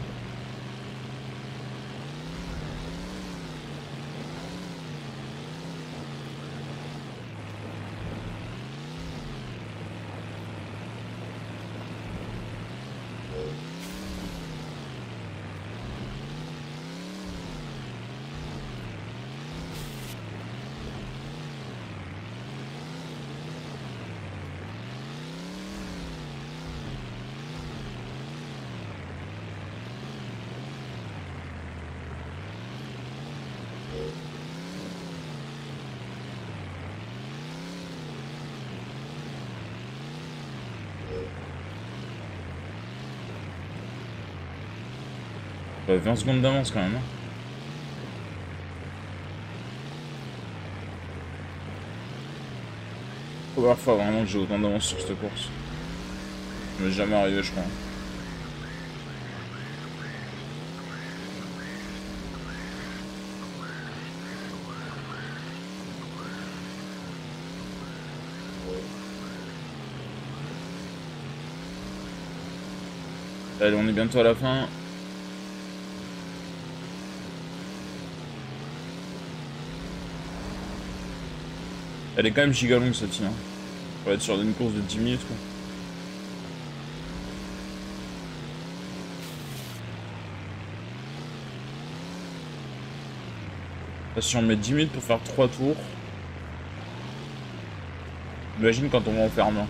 Ouais, 20 secondes d'avance quand même. Hein. Première fois vraiment que j'ai autant d'avance sur cette course. Ça m'est jamais arrivé je crois. Allez, on est bientôt à la fin. Elle est quand même giga longue cette. Hein. Va être sur une course de 10 minutes quoi. Si on met 10 minutes pour faire 3 tours, imagine quand on va en faire un.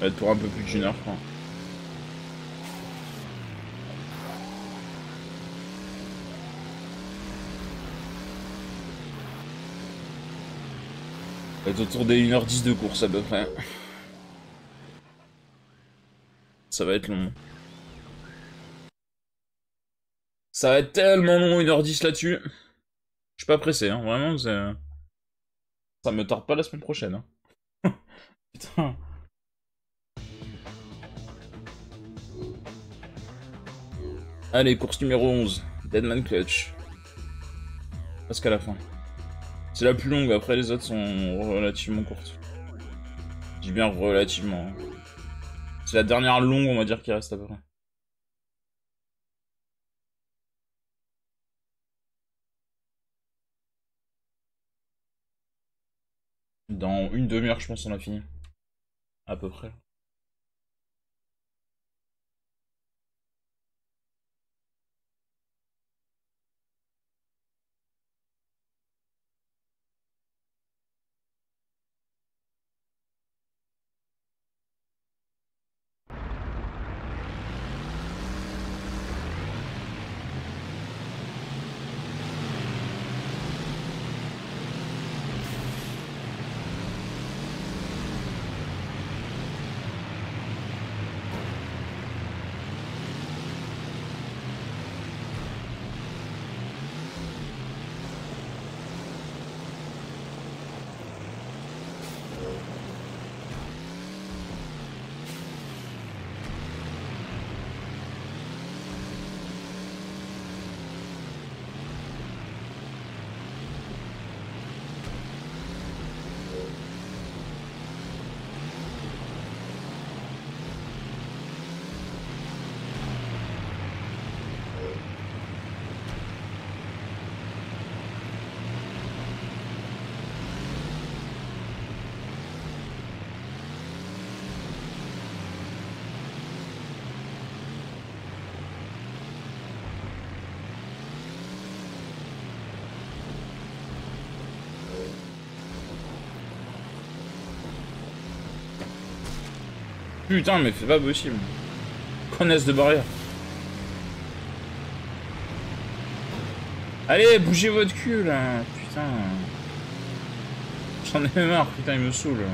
Ça va pour un peu plus d'une heure, quoi. Va autour des 1h10 de course à peu près. Ça va être long. Ça va être tellement long, 1h10 là-dessus. Je suis pas pressé, hein. vraiment, Ça me tarde pas la semaine prochaine. Hein. [laughs] Putain. Allez, course numéro 11. Deadman Clutch. Presque à la fin. C'est la plus longue, après les autres sont relativement courtes. Je dis bien relativement. Hein. C'est la dernière longue, on va dire, qui reste à peu près. Dans une demi-heure, je pense, on a fini. À peu près. Putain, mais c'est pas possible. Connaisse de barrière. Allez, bougez votre cul là. Putain. J'en ai marre, putain, il me saoule.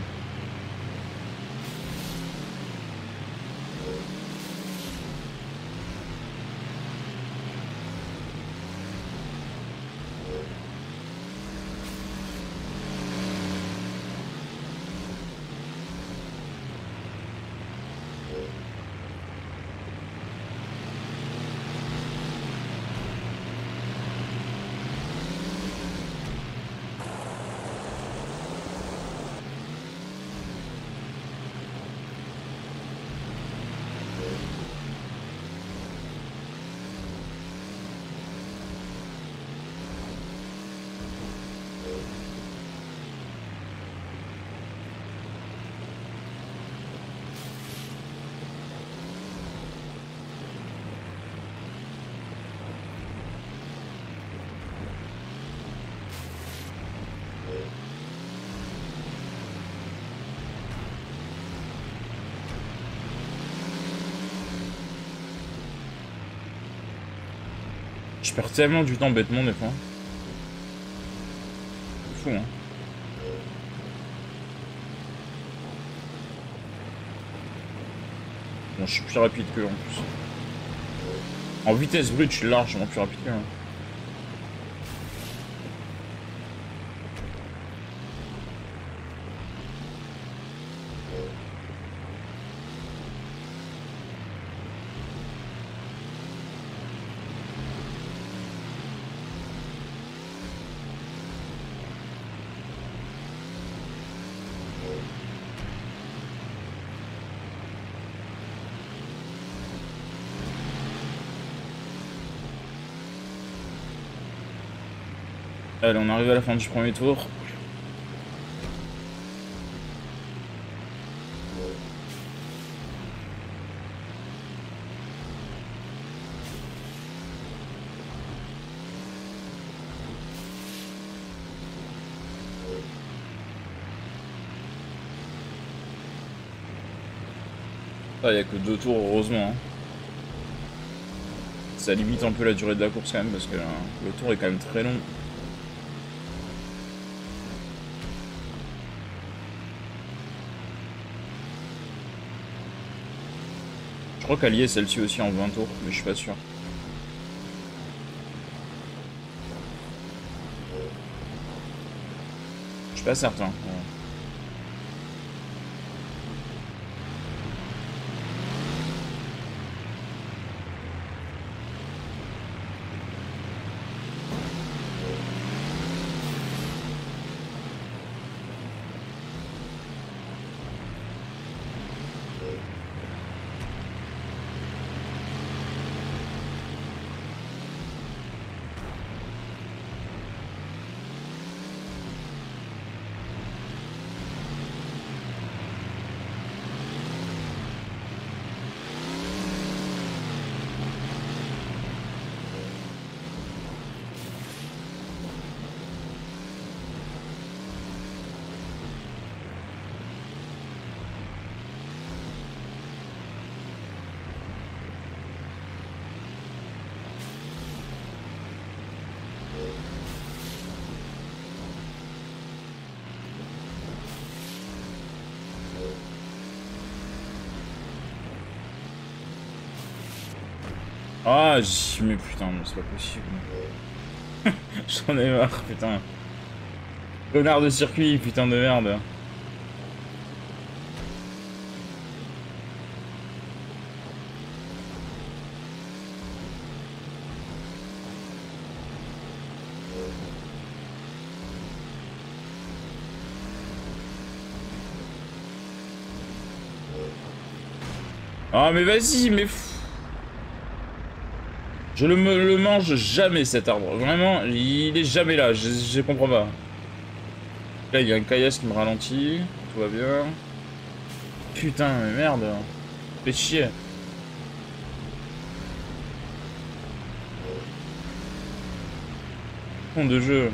Perds tellement du temps bêtement des fois. Fou, hein. Bon, je suis plus rapide que en plus. En vitesse brute, je suis largement plus rapide que Allez, on arrive à la fin du premier tour. Ah, il n'y a que deux tours, heureusement. Hein. Ça limite un peu la durée de la course quand même, parce que le tour est quand même très long. Je crois qu'Allier celle-ci aussi en 20 tours, mais je suis pas sûr. Je suis pas certain. Mais putain, c'est pas possible. [laughs] J'en ai marre, putain. Connard de circuit, putain de merde. Ah mais vas-y, mais... Je le, me, le mange jamais cet arbre. Vraiment, il est jamais là. Je, je comprends pas. Là, il y a un caillasse qui me ralentit. Tout va bien. Putain, mais merde. Fais chier. Fond de jeu.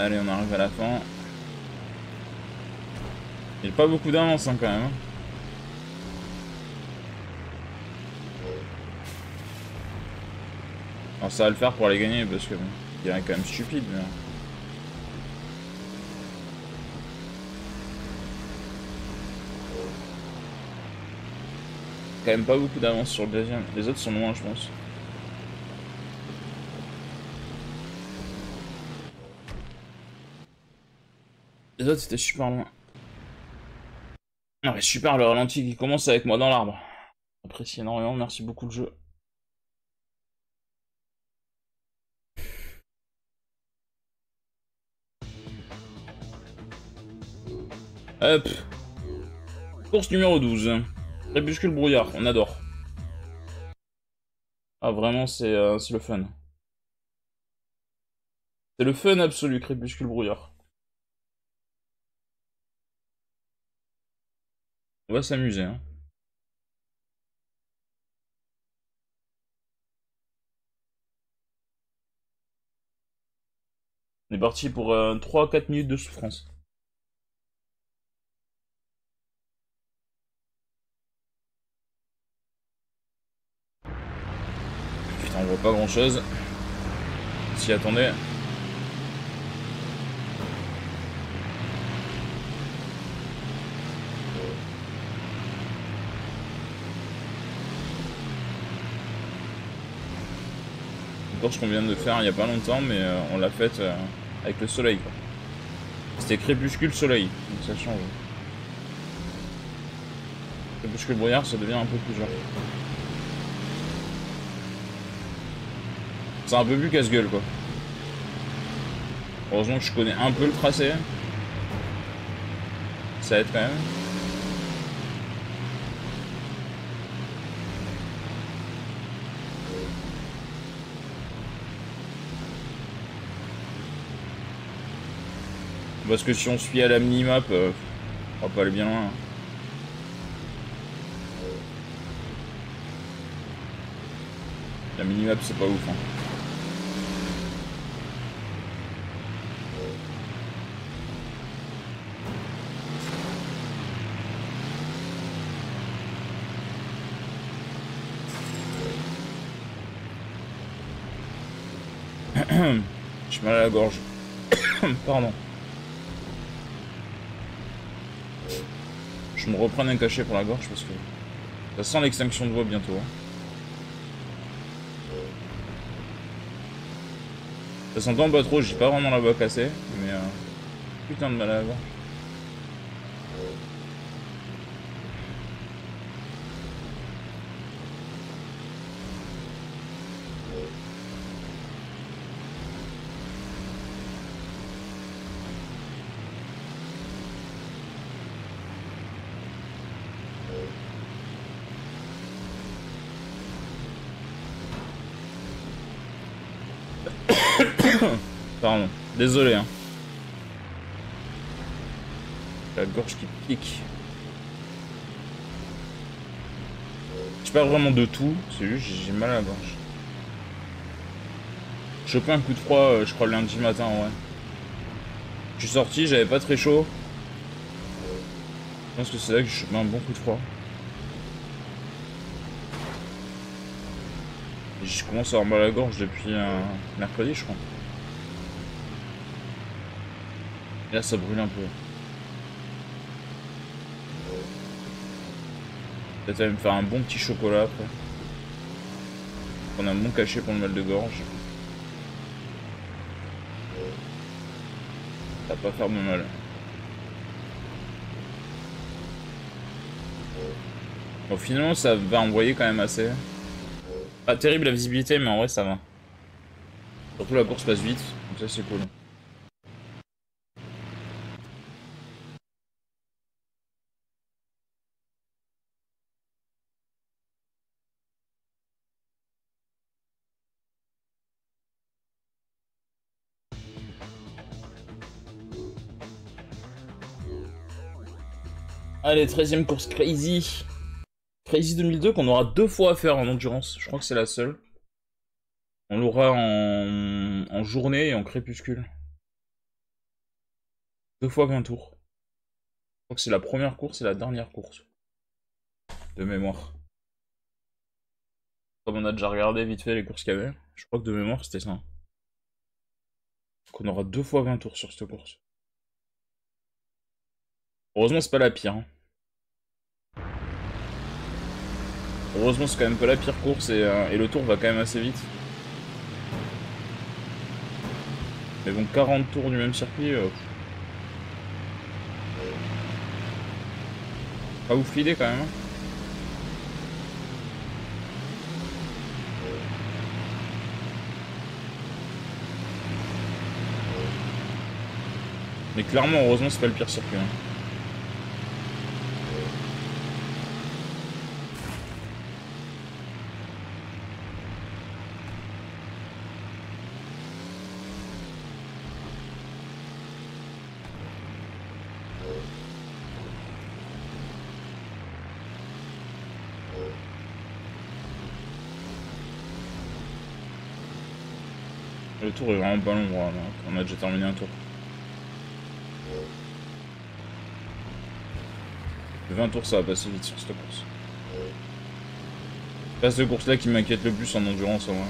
Allez, on arrive à la fin. Il n'y a pas beaucoup d'avance hein, quand même. Hein. Alors ça va le faire pour aller gagner parce que bon, il est quand même stupide. Mais... Quand même pas beaucoup d'avance sur le deuxième. Les autres sont loin je pense. C'était super loin. Super, le ralenti qui commence avec moi dans l'arbre. Apprécie énormément, merci beaucoup le jeu. Hop. Course numéro 12. Crépuscule brouillard, on adore. Ah vraiment, euh, c'est le fun. C'est le fun absolu, Crépuscule brouillard. On va s'amuser. Hein. On est parti pour 3-4 euh, minutes de souffrance. Putain, on voit pas grand chose. S'y attendait. Course qu'on vient de faire il y a pas longtemps, mais euh, on l'a faite euh, avec le soleil. C'était crépuscule soleil, donc ça change. Crépuscule brouillard, ça devient un peu plus genre. C'est un peu plus casse-gueule quoi. Heureusement que je connais un peu le tracé. Ça aide quand même. Parce que si on suit à la minimap, euh, on va pas aller bien loin. La minimap c'est pas ouf. Hein. [coughs] J'ai mal à la gorge. [coughs] Pardon. Je me reprends un cachet pour la gorge parce que ça sent l'extinction de voix bientôt. Hein. Ça s'entend pas trop, j'ai pas vraiment la voix cassée, mais euh, putain de mal. Pardon, désolé. Hein. La gorge qui pique. Je parle vraiment de tout, c'est juste j'ai mal à la gorge. Je chopé un coup de froid, euh, je crois, le lundi matin, ouais. Je suis sorti, j'avais pas très chaud. Je pense que c'est là que je chopé un bon coup de froid. je commence à avoir mal à la gorge depuis un mercredi, je crois. Et là, ça brûle un peu. Peut-être aller me faire un bon petit chocolat après. On a un bon cachet pour le mal de gorge. Ça va pas faire mon mal. Bon, finalement, ça va envoyer quand même assez. Pas terrible la visibilité, mais en vrai, ça va. Surtout la course passe vite, donc ça, c'est cool. Allez, 13ème course crazy. Crazy 2002 qu'on aura deux fois à faire en endurance. Je crois que c'est la seule. On l'aura en... journée et en crépuscule. Deux fois 20 tours. Je crois que c'est la première course et la dernière course. De mémoire. Comme on a déjà regardé vite fait les courses qu'il y avait, je crois que de mémoire c'était ça. Donc on aura deux fois 20 tours sur cette course. Heureusement c'est pas la pire. Hein. Heureusement, c'est quand même pas la pire course euh, et, le tour va quand même assez vite. Mais bon, 40 tours du même circuit. Euh... Pas ouf l'idée quand même. Hein. Mais clairement, heureusement, c'est pas le pire circuit. Hein. Le tour est vraiment pas long, on a déjà terminé un tour. 20 tours, ça va passer vite sur cette course. C'est pas cette course-là qui m'inquiète le plus en endurance, au moins.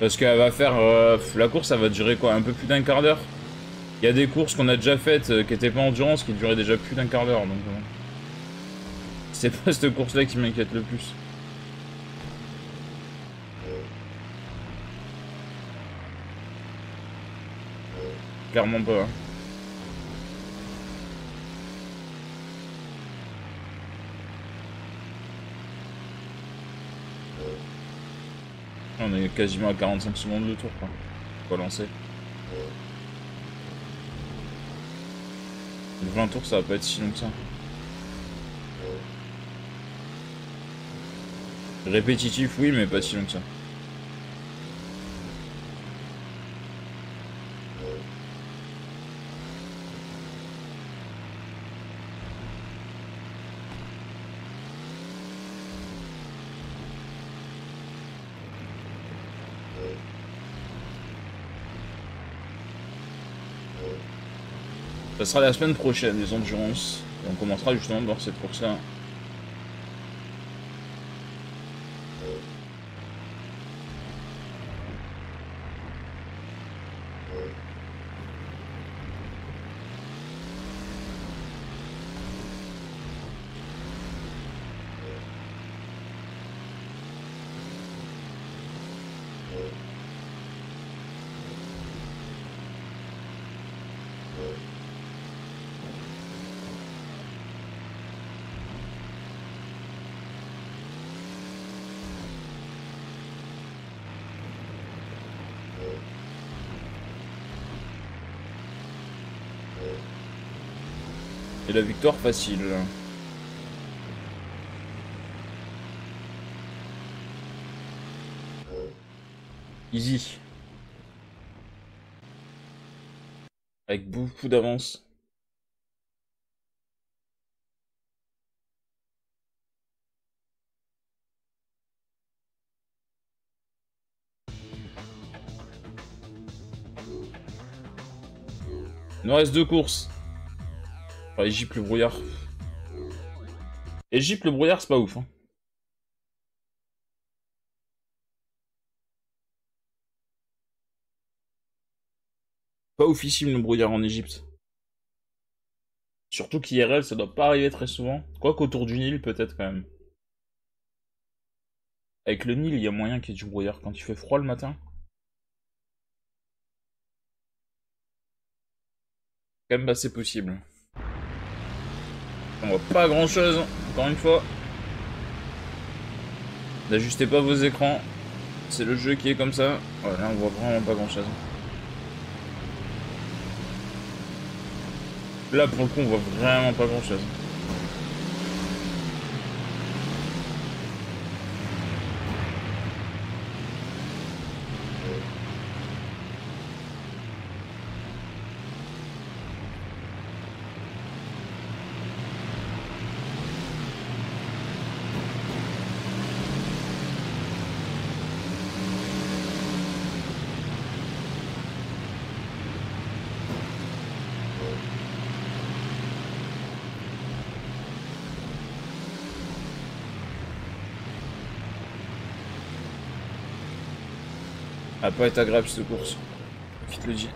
Parce qu'elle va faire... Euh, la course, ça va durer quoi Un peu plus d'un quart d'heure? Il y a des courses qu'on a déjà faites euh, qui étaient pas endurance, qui duraient déjà plus d'un quart d'heure, donc... Euh, c'est pas cette course-là qui m'inquiète le plus. Clairement pas. Hein. On est quasiment à 45 secondes de tour, quoi. Faut lancer. 20 tours, ça va pas être si long que ça. Répétitif, oui, mais pas si long que ça. Ça sera la semaine prochaine, les endurances. On commencera justement voir cette course-là. La victoire facile. Easy. Avec beaucoup d'avance. Il nous reste deux courses. Enfin, Égypte, le brouillard. Égypte, le brouillard, c'est pas ouf. Hein. Pas oufissime le brouillard en Égypte. Surtout qu'IRL, ça doit pas arriver très souvent. Quoi qu'autour du Nil, peut-être quand même. Avec le Nil, il y a moyen qu'il y ait du brouillard quand il fait froid le matin. Quand même assez possible. On voit pas grand chose, encore une fois. N'ajustez pas vos écrans. C'est le jeu qui est comme ça. Voilà, on voit vraiment pas grand chose. Là, pour le coup, on voit vraiment pas grand chose. Va pas être agréable cette course. Qui te le dit.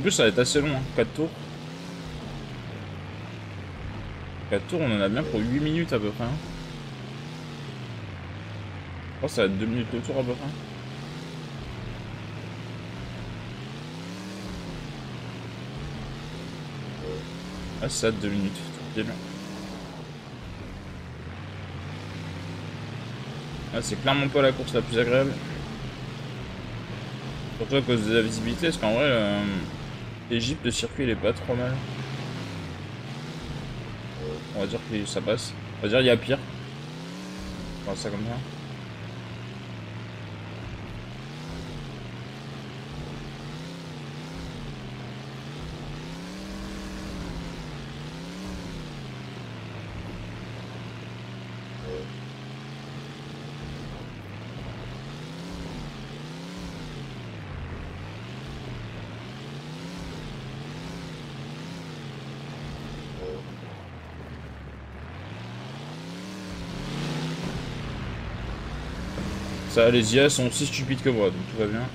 En plus, ça va être assez long, hein. 4 tours. 4 tours, on en a bien pour 8 minutes à peu près. Hein. Je crois que ça va être 2 minutes le tour à peu près. Ah, ça 2 minutes. Bien. Ah, c'est clairement pas la course la plus agréable. Surtout à cause de la visibilité, parce qu'en vrai, euh, l'Egypte, le circuit, il est pas trop mal. On va dire que ça passe. On va dire qu'il y a pire. On va ça comme ça. Ça, les IA sont aussi stupides que moi, donc tout va bien.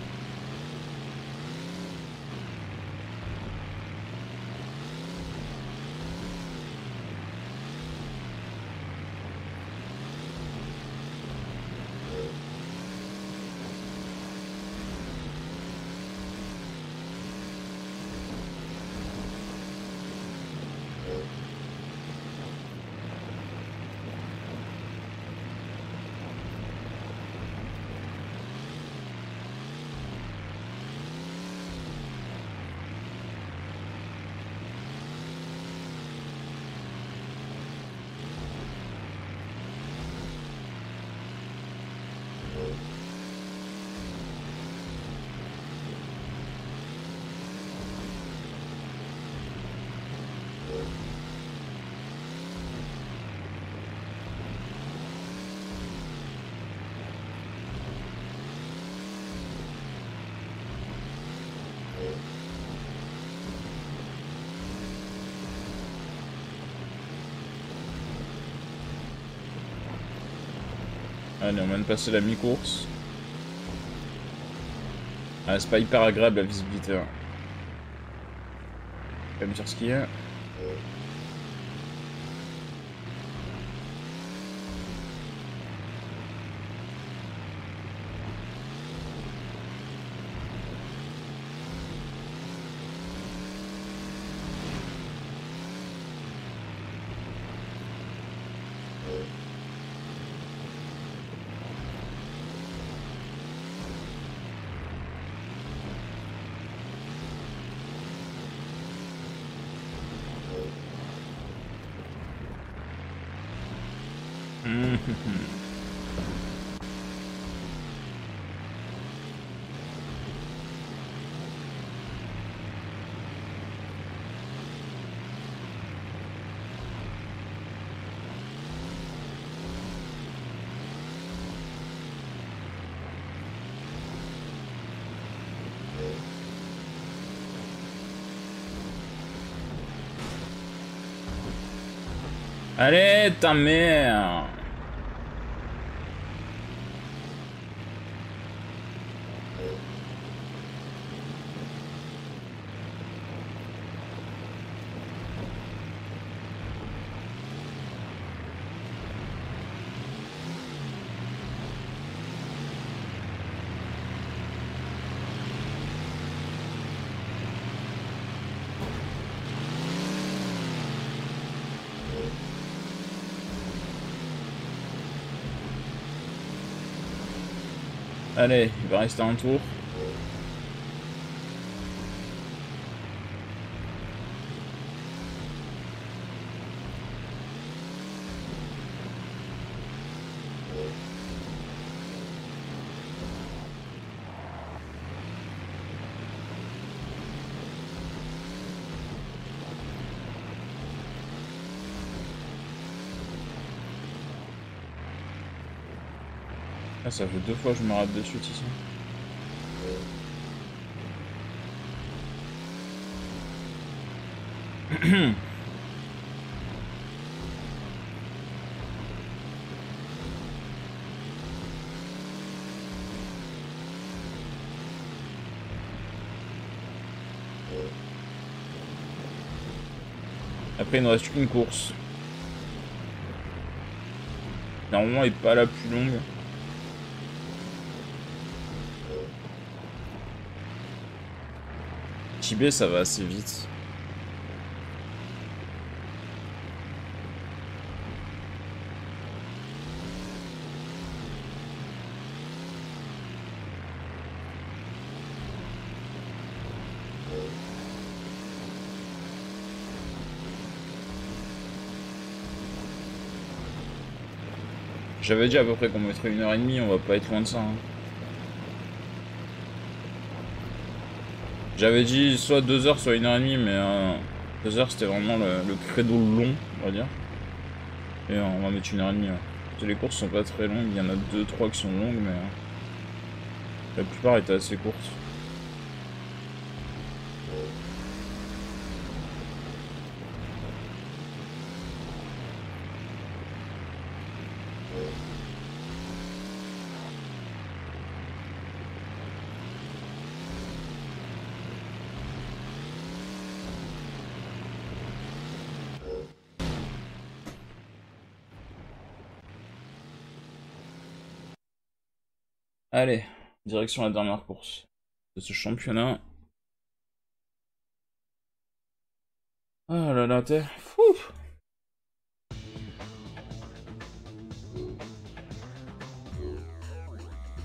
Allez, on vient de passer la mi-course. Ah, c'est pas hyper agréable la visibilité. Hein. Je vais me dire ce qu'il y a. Allez, ta mère Allez, il va rester un tour. Ah, ça fait deux fois que je me rate dessus ici. [coughs] Après, il nous reste une course. Normalement, elle n'est pas la plus longue. Ça va assez vite. J'avais dit à peu près qu'on mettrait une heure et demie, on va pas être loin de ça. Hein. J'avais dit soit deux heures, soit une heure et demie, mais euh, deux heures c'était vraiment le, le, credo long, on va dire. Et on va mettre une heure et demie. Les courses sont pas très longues, il y en a deux, trois qui sont longues, mais euh, la plupart étaient assez courtes. Allez, direction la dernière course de ce championnat. Ah là là, t'es... Fou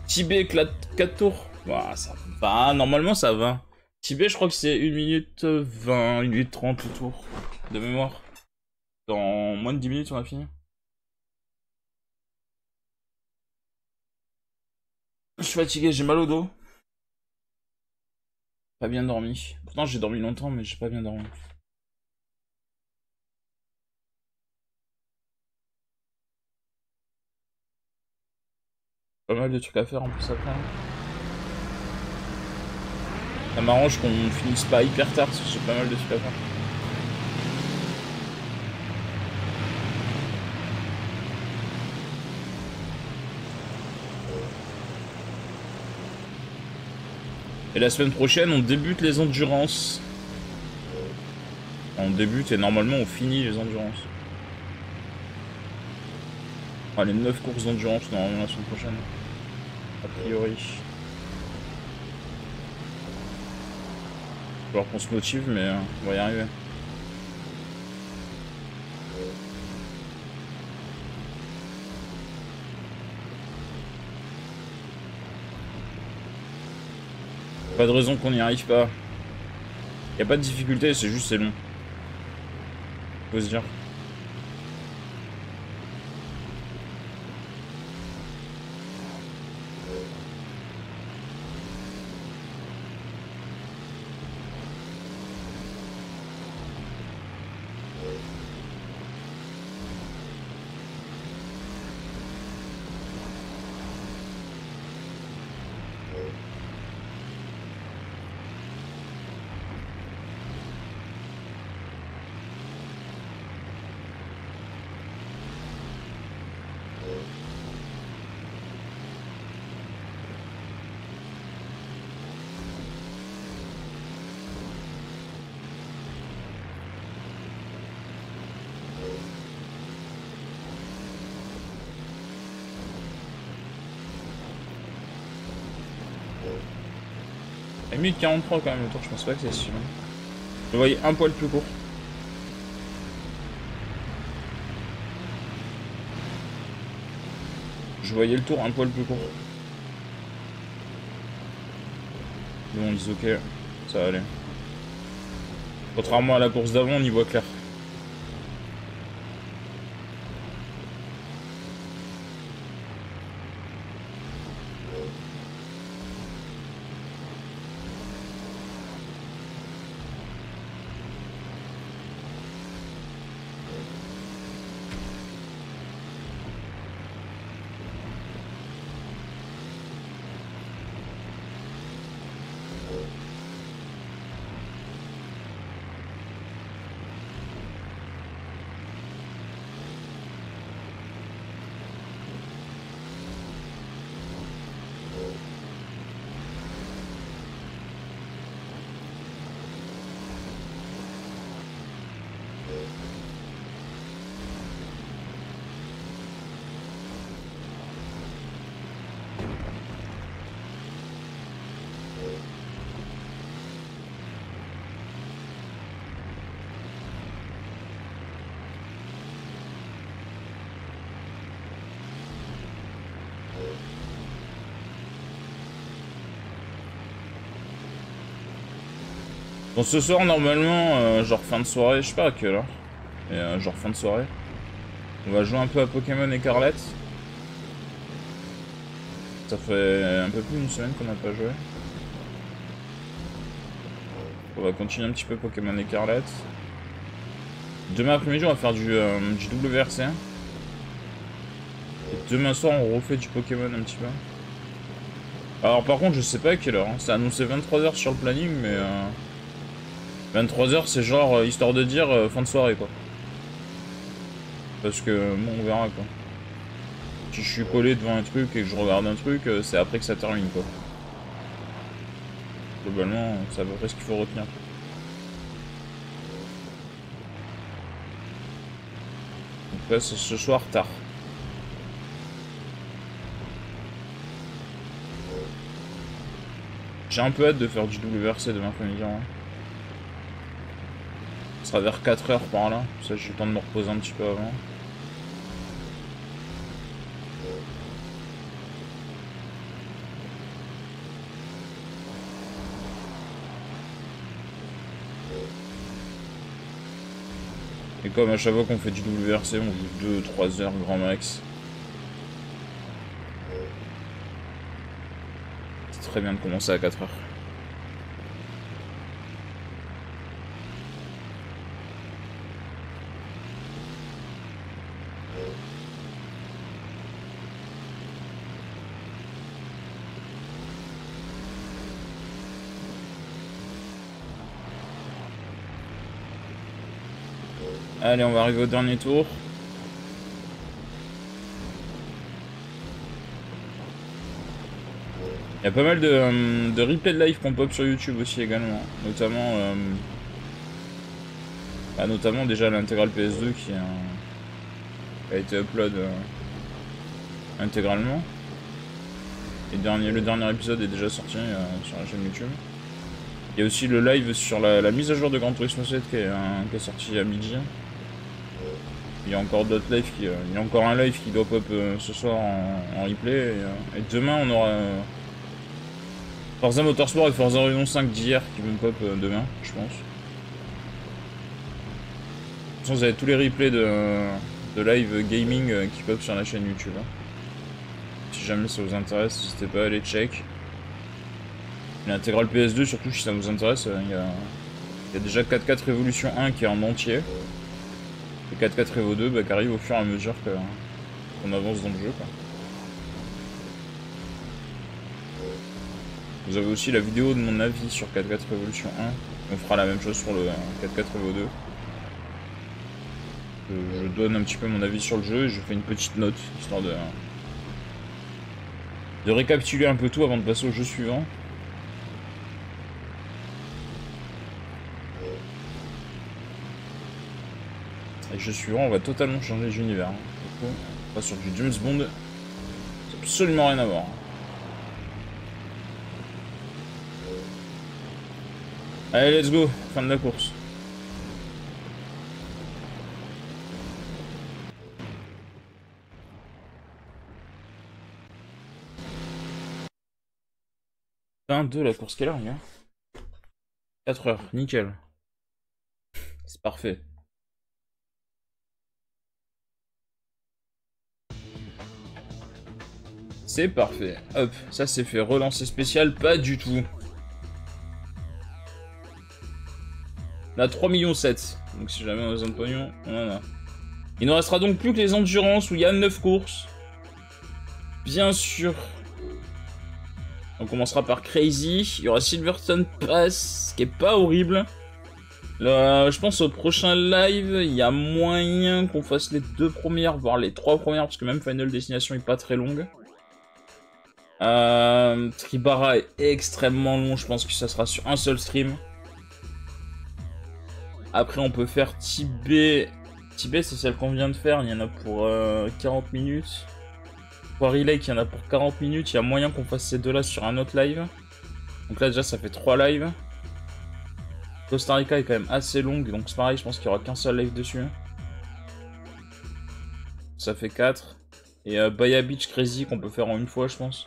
Tibet 4 tours. Bah, ça va, normalement ça va. Tibet, je crois que c'est 1 minute 20, 1 minute 30 le tour, de mémoire. Dans moins de 10 minutes, on a fini. Je suis fatigué, j'ai mal au dos. Pas bien dormi. Pourtant j'ai dormi longtemps mais j'ai pas bien dormi. Pas mal de trucs à faire en plus après. Ça m'arrange qu'on finisse pas hyper tard parce que j'ai pas mal de trucs à faire. Et la semaine prochaine, on débute les endurances. On débute et normalement on finit les endurances. Ah, les 9 courses d'endurance normalement la semaine prochaine. A priori. Alors qu'on se motive, mais euh, on va y arriver. Pas de raison qu'on n'y arrive pas. Y a pas de difficulté, c'est juste c'est long. Faut se dire. Minute 43 quand même le tour, je pense pas que c'est sûr. Je voyais un poil plus court. Je voyais le tour un poil plus court. Bon, on dit ok, ça va aller. Contrairement à la course d'avant, on y voit clair. Bon, ce soir, normalement, euh, genre fin de soirée, je sais pas à quelle heure, mais euh, genre fin de soirée, on va jouer un peu à Pokémon Écarlate. Ça fait un peu plus d'une semaine qu'on n'a pas joué. On va continuer un petit peu Pokémon Écarlate. Demain après-midi, on va faire du, euh, du WRC. Et demain soir, on refait du Pokémon un petit peu. Alors par contre, je sais pas à quelle heure. Hein. C'est annoncé 23h sur le planning, mais... 23h, euh, c'est genre, euh, histoire de dire, fin de soirée, quoi. Parce que, bon, on verra, quoi. Si je suis collé devant un truc et que je regarde un truc, c'est après que ça termine, quoi. Globalement, c'est à peu près ce qu'il faut retenir. Donc là, c'est ce soir tard. J'ai un peu hâte de faire du WRC demain après-midi. Hein. Sera vers 4h par là. Ça, j'ai le temps de me reposer un petit peu avant. Et comme à chaque fois qu'on fait du WRC, on joue 2-3 heures grand max. C'est très bien de commencer à 4 heures. Allez, on va arriver au dernier tour. Il y a pas mal de, euh, de replay de live qu'on pop sur YouTube aussi également. Notamment, euh, bah, notamment déjà l'intégrale PS2 qui a, été upload euh, intégralement. Et dernier, le dernier épisode est déjà sorti sur la chaîne YouTube. Il y a aussi le live sur la, mise à jour de Grand Turismo 7 qui est, qui est sorti à midi. Il y a encore d'autres lives qui, euh, il y a encore un live qui doit pop euh, ce soir en, replay. Euh, et, demain on aura Forza Motorsport et Forza Horizon 5 d'hier qui vont pop demain, je pense. De toute façon, vous avez tous les replays de, de live gaming qui pop sur la chaîne YouTube. Hein. Si jamais ça vous intéresse, n'hésitez pas à aller check. L'intégrale PS2, surtout si ça vous intéresse, il y a, il y a déjà 4.4 Evolution 1 qui est en entier. Et 4-4 Evo 2 bah, qui arrive au fur et à mesure qu'on avance dans le jeu. Vous avez aussi la vidéo de mon avis sur 4-4 Evolution 1. On fera la même chose sur le 4-4 Evo 2. Je, donne un petit peu mon avis sur le jeu et je fais une petite note, histoire de, de récapituler un peu tout avant de passer au jeu suivant. Je suis on va totalement changer d'univers. Hein. Du coup, on va sur du James Bond. C'est absolument rien à voir. Allez, let's go. Fin de la course. Fin de la course. Quelle heure, gars? 4 heures. Nickel. C'est parfait. C'est parfait. Hop, ça c'est fait. Relancer spécial, pas du tout. On a 3 millions 7. Donc si jamais on a besoin de pognon, on en a. Il ne restera donc plus que les endurances où il y a 9 courses. Bien sûr. On commencera par Crazy. Il y aura Silverstone Pass, qui est pas horrible. Je pense au prochain live, il y a moyen qu'on fasse les deux premières, voire les trois premières, parce que même Final Destination est pas très longue. Euh, Tribara est extrêmement long, je pense que ça sera sur un seul stream. Après, on peut faire Tibet. Tibet, c'est celle qu'on vient de faire, il y en a pour 40 euh, minutes. Quarry Lake, il y en a pour 40 minutes. Il y a moyen qu'on fasse ces deux-là sur un autre live. Donc là, déjà, ça fait 3 lives. Costa Rica est quand même assez longue, donc c'est pareil, je pense qu'il n'y aura qu'un seul live dessus. Ça fait 4. Et euh, Beach Crazy qu'on peut faire en une fois, je pense.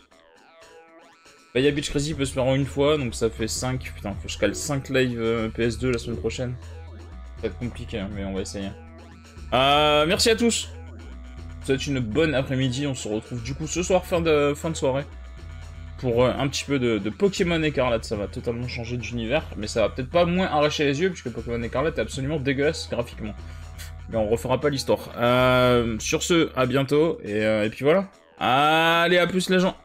Baya Beach Crazy peut se faire en une fois, donc ça fait 5. Putain, faut que je cale 5 live euh, PS2 la semaine prochaine. Ça va être compliqué, hein, mais on va essayer. Euh, merci à tous. Être une bonne après-midi. On se retrouve du coup ce soir, fin de, soirée. pour un petit peu de, Pokémon Écarlate. Ça va totalement changer d'univers, mais ça va peut-être pas moins arracher les yeux, puisque Pokémon Écarlate est absolument dégueulasse graphiquement. Mais on refera pas l'histoire. sur ce, à bientôt, et, et puis voilà. Allez, à plus les gens